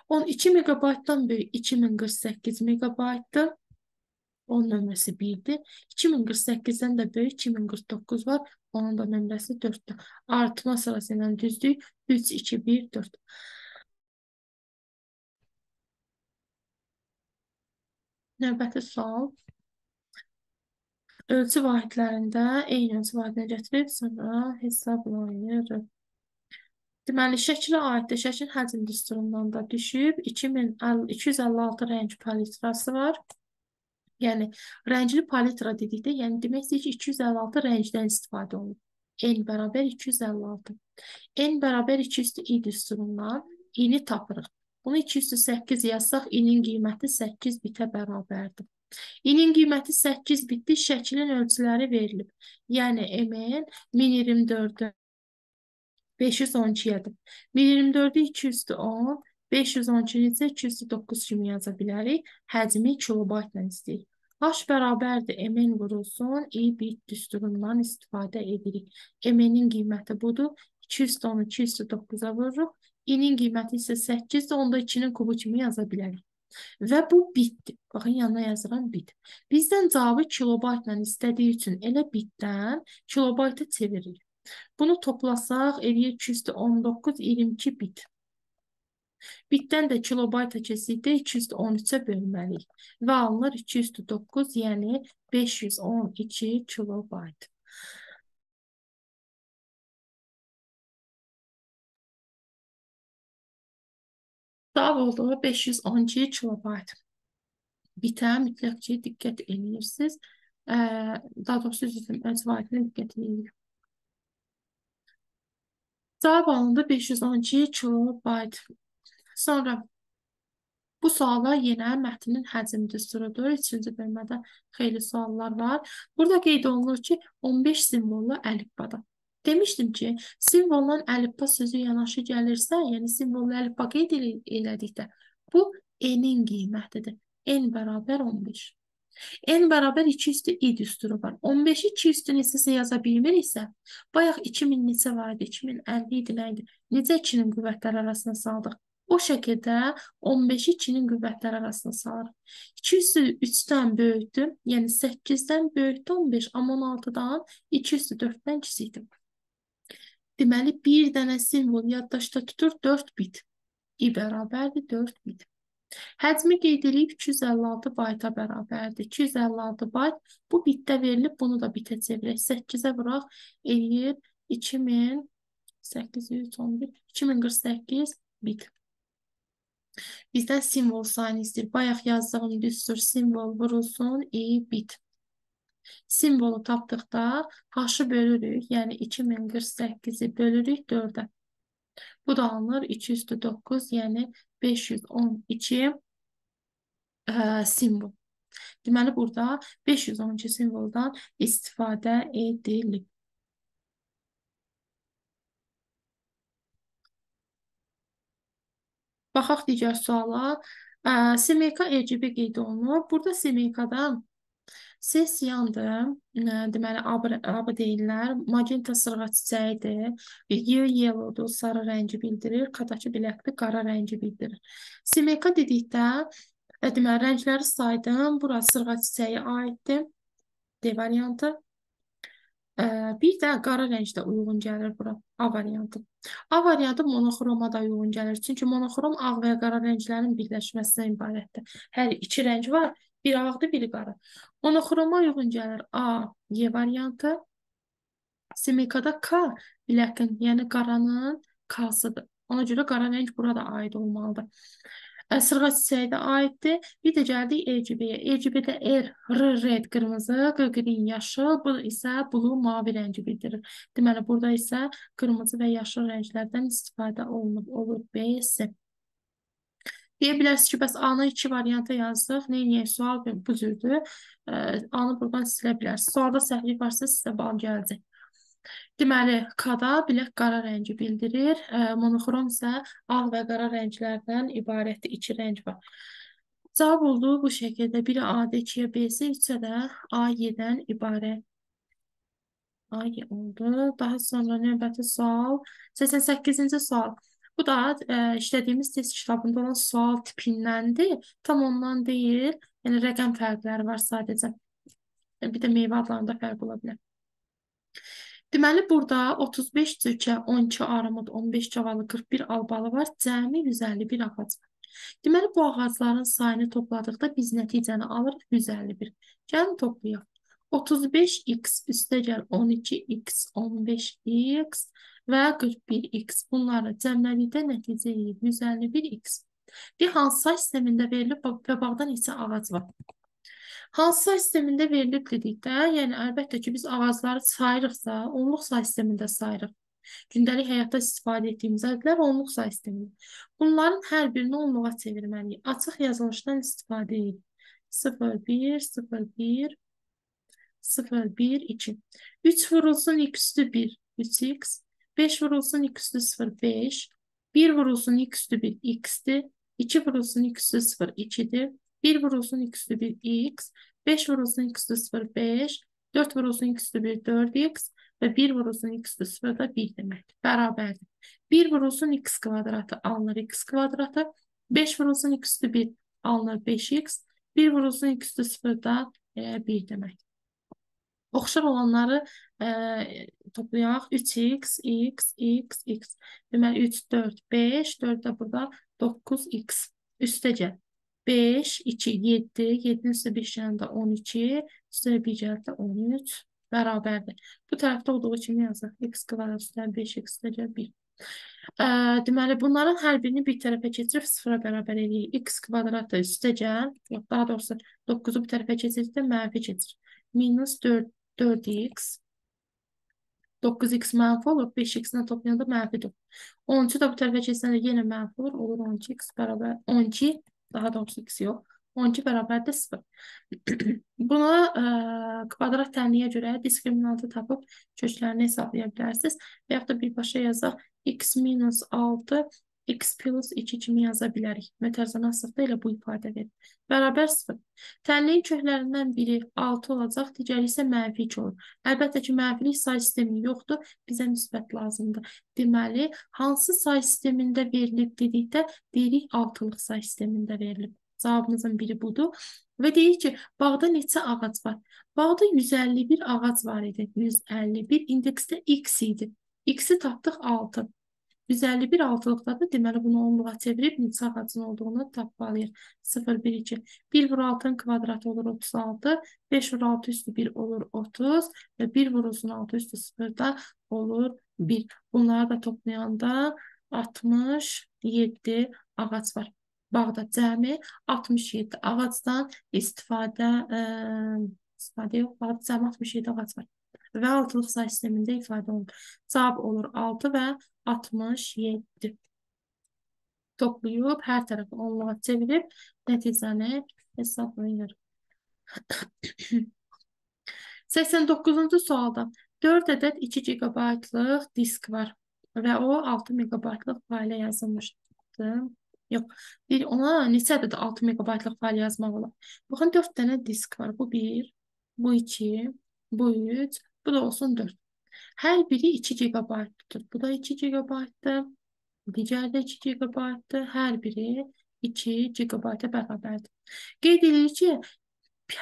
S1: 12 megabaytdan böyük 2048 megabaytdır. Onun nömrəsi 1-dir. 2048-dən də böyük 2049 var. Onun da nömrəsi 4-dür. Artma sırası ilə düzdük. 3, 2, 1, 4. Növbəti sual. Ölçü vahidlərində eyni ölçü vahidini gətirib sonra hesablayırıq. Deməli, şəkilə aiddir. Şəklin həcm düsturundan da düşüb 2050 256 rəng palitrası var. Yəni, rəngli palitra dedikdə, yəni demək istəyir ki, 256 rəngdən istifadə olunur. N bərabər 256. N bərabər 2 üstü i düsturundan i-ni tapırıq. Bunu 2 üstü 8 yazsaq, i-nin qiyməti 8 bitə bərabərdir. İnin qiyməti 8 bitdi, şəklin ölçüləri verilib. Yəni, MN 1024-ü 512-yədir. 1024-ü 2 üstü 10, 512-ni isə 2 üstü 9 kimi yaza bilərik. Həcmi kilobaytla istəyir. H bərabərdir, MN vurulsun, i bit düsturundan istifadə edirik. MN-in qiyməti budur. 2 üstü 10, 2 üstü 9-a vururuq. İ-nin qiyməti isə 8-dir, onda 2-nin kubu kimi yaza bilərik. Və bu bitdir. Baxın, yanına yazıram bit. Bizdən cavabı kilobaytla istədiyi üçün elə bitdən kilobayta çeviririk. Bunu toplasaq, eləyir 219, 22 bit. Bitdən də kilobayta keçdikdə 213-ə bölməliyik. Və alınır 209, yəni 512 kilobayt. Cavab oldu 512 kilobayt. bitə mütləq ki, diqqət edirsiniz. Ə, daha doğrusu öz vahidinə diqqət edirik. Cavab alındı 512 kilobayt. Sonra bu suallar yenə mətnin həcm düsturudur. Üçüncü bölmədə xeyli suallar var. Burada qeyd olunur ki, 15 simvollu əlifbada. Demişdim ki, simvoldan əlifba sözü yanaşı gəlirsə, yəni simvollu əlifba qeyd elədikdə, bu n-in qiymətidir. n bərabər 15. n bərabər 2 üstü i düsturu var. 15-i 2 üstü neçəsə yaza bilmiriksə, bayaq 2000 neçə var idi, 2050 idi, nə idi? Necə 2-nin qüvvətləri arasına saldıq? O şəkildə 15-i 2-nin qüvvətləri arasına salırıq. 2 üstü 3-dən böyükdür, yəni 8-dən böyükdür 15, amma 16-dan 2 üstü 4-dən kiçikdir. Deməli, bir dənə simvol yaddaşda tutur 4 bit. i bərabərdir 4 bit. Həcmi qeyd edib 256 bayta bərabərdir. 256 bayt bu bitdə verilib, bunu da bitə çevirək. 8-ə vuraq, eləyir 2811, 2048 bit. Bizdən simvol sayını istəyir. Bayaq yazdığım düstur simvol vurulsun, i bit. Simvolu tapdıqda h-ı bölürük, yəni 2048-i bölürük 4-ə. Bu da alınır 2 üstü 9, yəni 512 ə, simvol. Deməli, burada 512 simvoldan istifadə edilib. Baxaq digər suala. Semeyka RGB qeyd olunur. Burada Semeykada Ses yandı. Deməli, abı, abı deyirlər. Magenta sırğa çiçəyidir. Y yellowdur, sarı rəngi bildirir. Kadakı biləkdir, qara rəngi bildirir. Simeka dedikdə, deməli, rəngləri saydım. Bura sırğa çiçəyi aiddir. D variantı. Bir də qara rəng də uyğun gəlir bura. A variantı. A variantı monoxroma da uyğun gəlir. Çünki monoxrom ağ və qara rənglərin birləşməsindən ibarətdir. Hər iki rəng var. Biri ağdır, biri qara. Monoxroma uyğun gəlir A, Y variantı. Simikada K biləkin, yəni qaranın K-sıdır. Ona görə qara rəng burada aid olmalıdır. Sırğa çiçəyi də aiddir. Bir də gəldik ECB-yə. ECB-də R, R, red, qırmızı, Q, green, yaşıl, bu isə blue, mavi rəngi bildirir. Deməli, burada isə qırmızı və yaşıl rənglərdən istifadə olunub, olur B, C. Deyə bilərsiniz ki, bəs A-nı iki varianta yazdıq. Neyniyək? Sual bu cürdür. A-nı buradan silə bilərsiniz. Sualda səhvlik varsa sizə bal gələcək. Deməli, K-da bilək qara rəngi bildirir. Monoxrom isə ağ və qara rənglərdən ibarətdir. İki rəng var. Cavab oldu bu şəkildə. Biri A-da, 2-yə B-si, 3-ə də A-Y-dən ibarət. A-Y oldu. Daha sonra növbəti sual. 88-ci sual. Bu da ə, işlədiyimiz test kitabında olan sual tipindəndir. Tam ondan deyil. Yəni rəqəm fərqləri var sadəcə. Bir də meyvə adlarında fərq ola bilər. Deməli, burada 35 cökə, 12 armud, 15 cavalı, 41 albalı var. Cəmi 151 ağac var. Deməli, bu ağacların sayını topladıqda biz nəticəni alırıq 151. Gəlin toplayaq. 35x üstəgəl 12x, 15x və 41x. Bunları cəmləlikdə nəticə eləyib 151x. Bir hansı say sistemində verilib və bağda neçə ağac var? Hansı say sistemində verilib dedikdə, yəni əlbəttə ki, biz ağacları sayırıqsa, onluq say sistemində sayırıq. Gündəlik həyatda istifadə etdiyimiz ədlər onluq say sistemidir. Bunların hər birini onluğa çevirməliyik. Açıq yazılışdan istifadə edirik. 0, 1, 0, 1, 0, 1, 2. 3 vurulsun x üstü 1, 3x. 5 vurulsun x üstü 0 5. 1 vurulsun x üstü 1 x'tir. 2 vurulsun x üstü 0 2'dir. 1 vurulsun x üstü 1 x. 5 vurulsun x üstü 0 5. 4 vurulsun x üstü 1 4x və 1 vurulsun x üstü 0 da 1 deməkdir. Bərabərdir. 1 vurulsun x kvadratı alınır x kvadratı. 5 vurulsun x üstü 1 alınır 5x. 1 vurulsun x üstü 0 da e, 1 deməkdir. Oxşar olanları e, toplayaq. 3x, x, x, x. Deməli 3, 4, 5. 4 də burada 9x. Üstəcə 5, 2, 7. 7-nin üstə 5 yanında 12. Üstə 1 gəldə 13. Bərabərdir. Bu tərəfdə olduğu kimi yazaq. x kvadrat üstə 5x üstəcə 1. Ə, deməli, bunların hər birini bir tərəfə keçirib sıfıra bərabər edirik. X kvadratı üstə gəl, yox, daha doğrusu 9-u bir tərəfə keçirdikdə mənfi keçir. Minus 4, 4x 9x mənfi olur, 5x-lə toplayanda mənfidir. 13-ü da bu tərəfə keçsəndə yenə mənfi olur, olur 12x bərabər 12, daha doğrusu x yox. 12 bərabərdir 0. Buna ə, kvadrat tənliyə görə diskriminantı tapıb köklərini hesablaya bilərsiniz. Və yaxud da birbaşa yazaq x minus 6 x plus 2 kimi yaza bilərik. Mütərzənasıqda elə bu ifadə verir. Bərabər 0. Tənliyin köklərindən biri 6 olacaq, digəri isə mənfi 2 olur. Əlbəttə ki, mənfilik say sistemi yoxdur, bizə müsbət lazımdır. Deməli, hansı say sistemində verilib dedikdə, deyirik 6-lıq say sistemində verilib. Cavabımızın biri budur. Və deyir ki, bağda neçə ağac var? Bağda 151 ağac var idi. 151 indeksdə x idi. X-i tapdıq 6. 151 altılıqdadır. Deməli, bunu onluğa çevirib neçə ağacın olduğunu tapmalıyıq. 0, 1, 2. 1 vur 6-ın kvadratı olur 36. 5 vur 6 üstü 1 olur 30. Və 1 vurulsun 6 üstü 0 da olur 1. Bunları da toplayanda 67 ağac var. Bağda cəmi 67 ağacdan istifadə, ə, istifadə yox, bağda cəmi 67 ağac var və altılıq say sistemində ifadə olunur. Cavab olur 6 və 67. Toplayıb hər tərəfi onluğa çevirib nəticəni hesablayır. 89-cu sualda 4 ədəd 2 GB-lıq disk var və o 6 MB-lıq faylə yazılmışdır. Yox, bir ona neçə ədəd 6 MB-lıq fayl yazmaq olar? Baxın 4 dənə disk var. Bu 1, bu 2, bu 3, Bu da olsun 4. Her biri 2 GB'dır. Bu da 2 GB'dır. Diğer de 2 GB'dır. Her biri 2 GB'a bərabərdir. Qeyd edilir ki,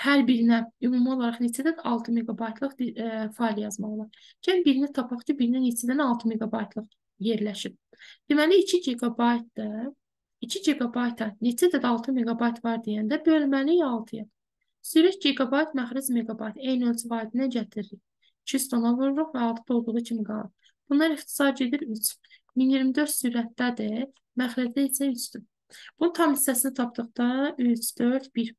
S1: hər birinə ümumi olaraq neçədən 6 megabaytlıq e, fayl yazmaq olar. Gəlin birini tapaq ki, birinə neçədən 6 megabaytlıq yerləşib. Deməli 2 GB-dır. 2 GB-a neçə ədəd 6 megabayt var deyəndə bölməliyik 6-ya. Sürət gigabayt, məxric megabayt eyni ölçü vahidinə gətiririk. 200 tona vururuq və adıda olduğu kimi qalır. Bunlar ixtisar edir 3. 1024 sürətdədir, məxrəcdə isə 3-dür. Bunun tam hissəsini tapdıqda 3, 4, 1.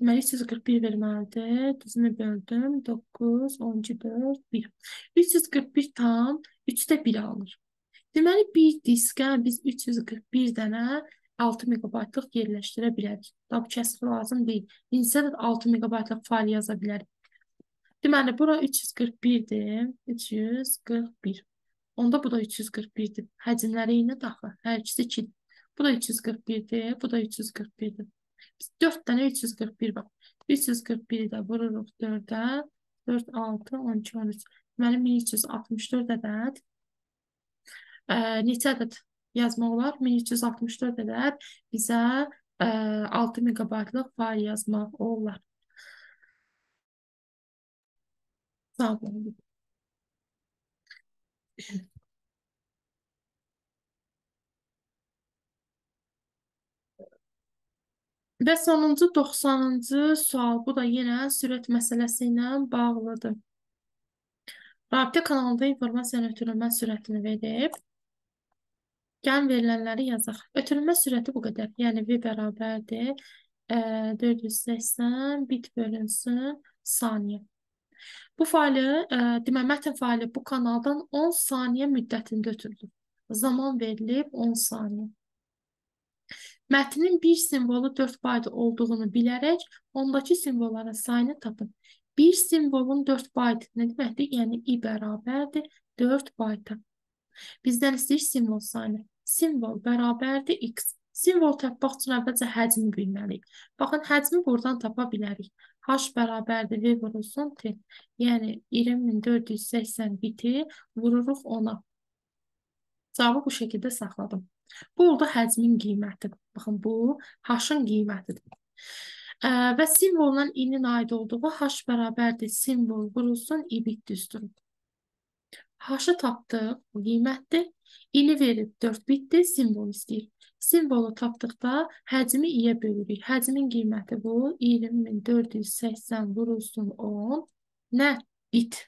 S1: Deməli, 341 verməlidir. Düzünü böldüm. 9, 12, 4, 1. 341 tam 3-də 1 alır. Deməli, bir diskə biz 341 dənə 6 megabaytlıq yerləşdirə bilərik. Daha bu kəsr lazım deyil. İnsə də 6 megabaytlıq fayl yaza bilərik. Deməli, bura 341-dir. 341. Onda bu da 341-dir. Həcmləri eyni daxı. Hər ikisi 2. Bu da 341-dir. Bu da 341-dir. Biz 4 dənə 341 var. 341-i də vururuq 4-ə. 4, 6, 12, 13. Deməli, 1364 ədəd. Ə, neçə ədəd yazmaq olar? 1364 ədəd bizə ə, 6 megabaytlıq fayl yazmaq olar. Sağ olun. Və sonuncu 90-cı sual. Bu da yenə sürət məsələsi ilə bağlıdır. Rabitə kanalında informasiyanın ötürülmə sürətini verib. Gəlin verilənləri yazaq. Ötürülmə sürəti bu qədər. Yəni V bərabərdir. 480 bit bölünsün saniyə. Bu ə, e, demək, mətn faylı bu kanaldan 10 saniyə müddətində ötürülür. Zaman verilib 10 saniyə. Mətnin bir simvolu 4 bayt olduğunu bilərək ondakı simvolların sayını tapın. Bir simvolun 4 bayt nə deməkdir? Yəni i bərabərdir 4 bayta. Bizdən istəyir simvol sayını. Simvol bərabərdir x. Simvol tapmaq üçün əvvəlcə həcmi bilməliyik. Baxın, həcmi buradan tapa bilərik. H bərabərdir V vurulsun T. Yəni 20480 biti vururuq ona. Cavabı bu şəkildə saxladım. Bu orada həcmin qiymətidir. Baxın, bu H-ın qiymətidir. Ə, və simvolla i-nin aid olduğu H bərabərdir simvol vurulsun i bit düzdür. H-ı tapdıq, qiymətdir. İni verib 4 bitdir, simvol istəyir. Simvolu tapdıqda həcmi i-yə bölürük. Həcmin qiyməti bu 20480 vurulsun 10. Nə? Bit.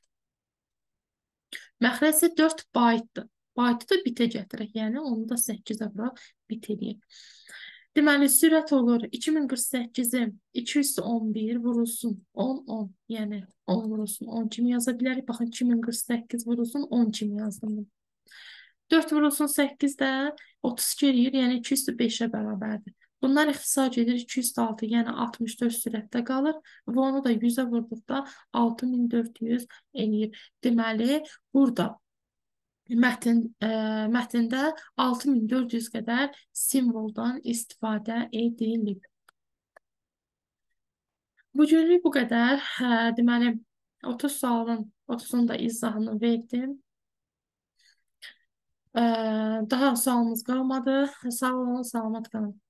S1: Məxrəsi 4 baytdır. Baytı da bitə gətirək. Yəni onu da 8-ə vuraq, bit eləyək. Deməli, sürət olur 2048-i 211 vurulsun 10, 10. Yəni 10 vurulsun 10 kimi yaza bilərik. Baxın, 2048 vurulsun 10 kimi yazdım. 4 vurulsun 8 də 32 eləyir, yəni 205-ə bərabərdir. Bunlar ixtisar gedir 206, yəni 64 sürətdə qalır və onu da 100-ə vurduqda 6400 eləyir. Deməli, burada mətn, ə, e, mətndə 6400 qədər simvoldan istifadə edilib. Bugünlük bu qədər. Hə, deməli, 30 sualın 30-un da izahını verdim. Daha sualımız qalmadı. Sağ olun, salamat qalın.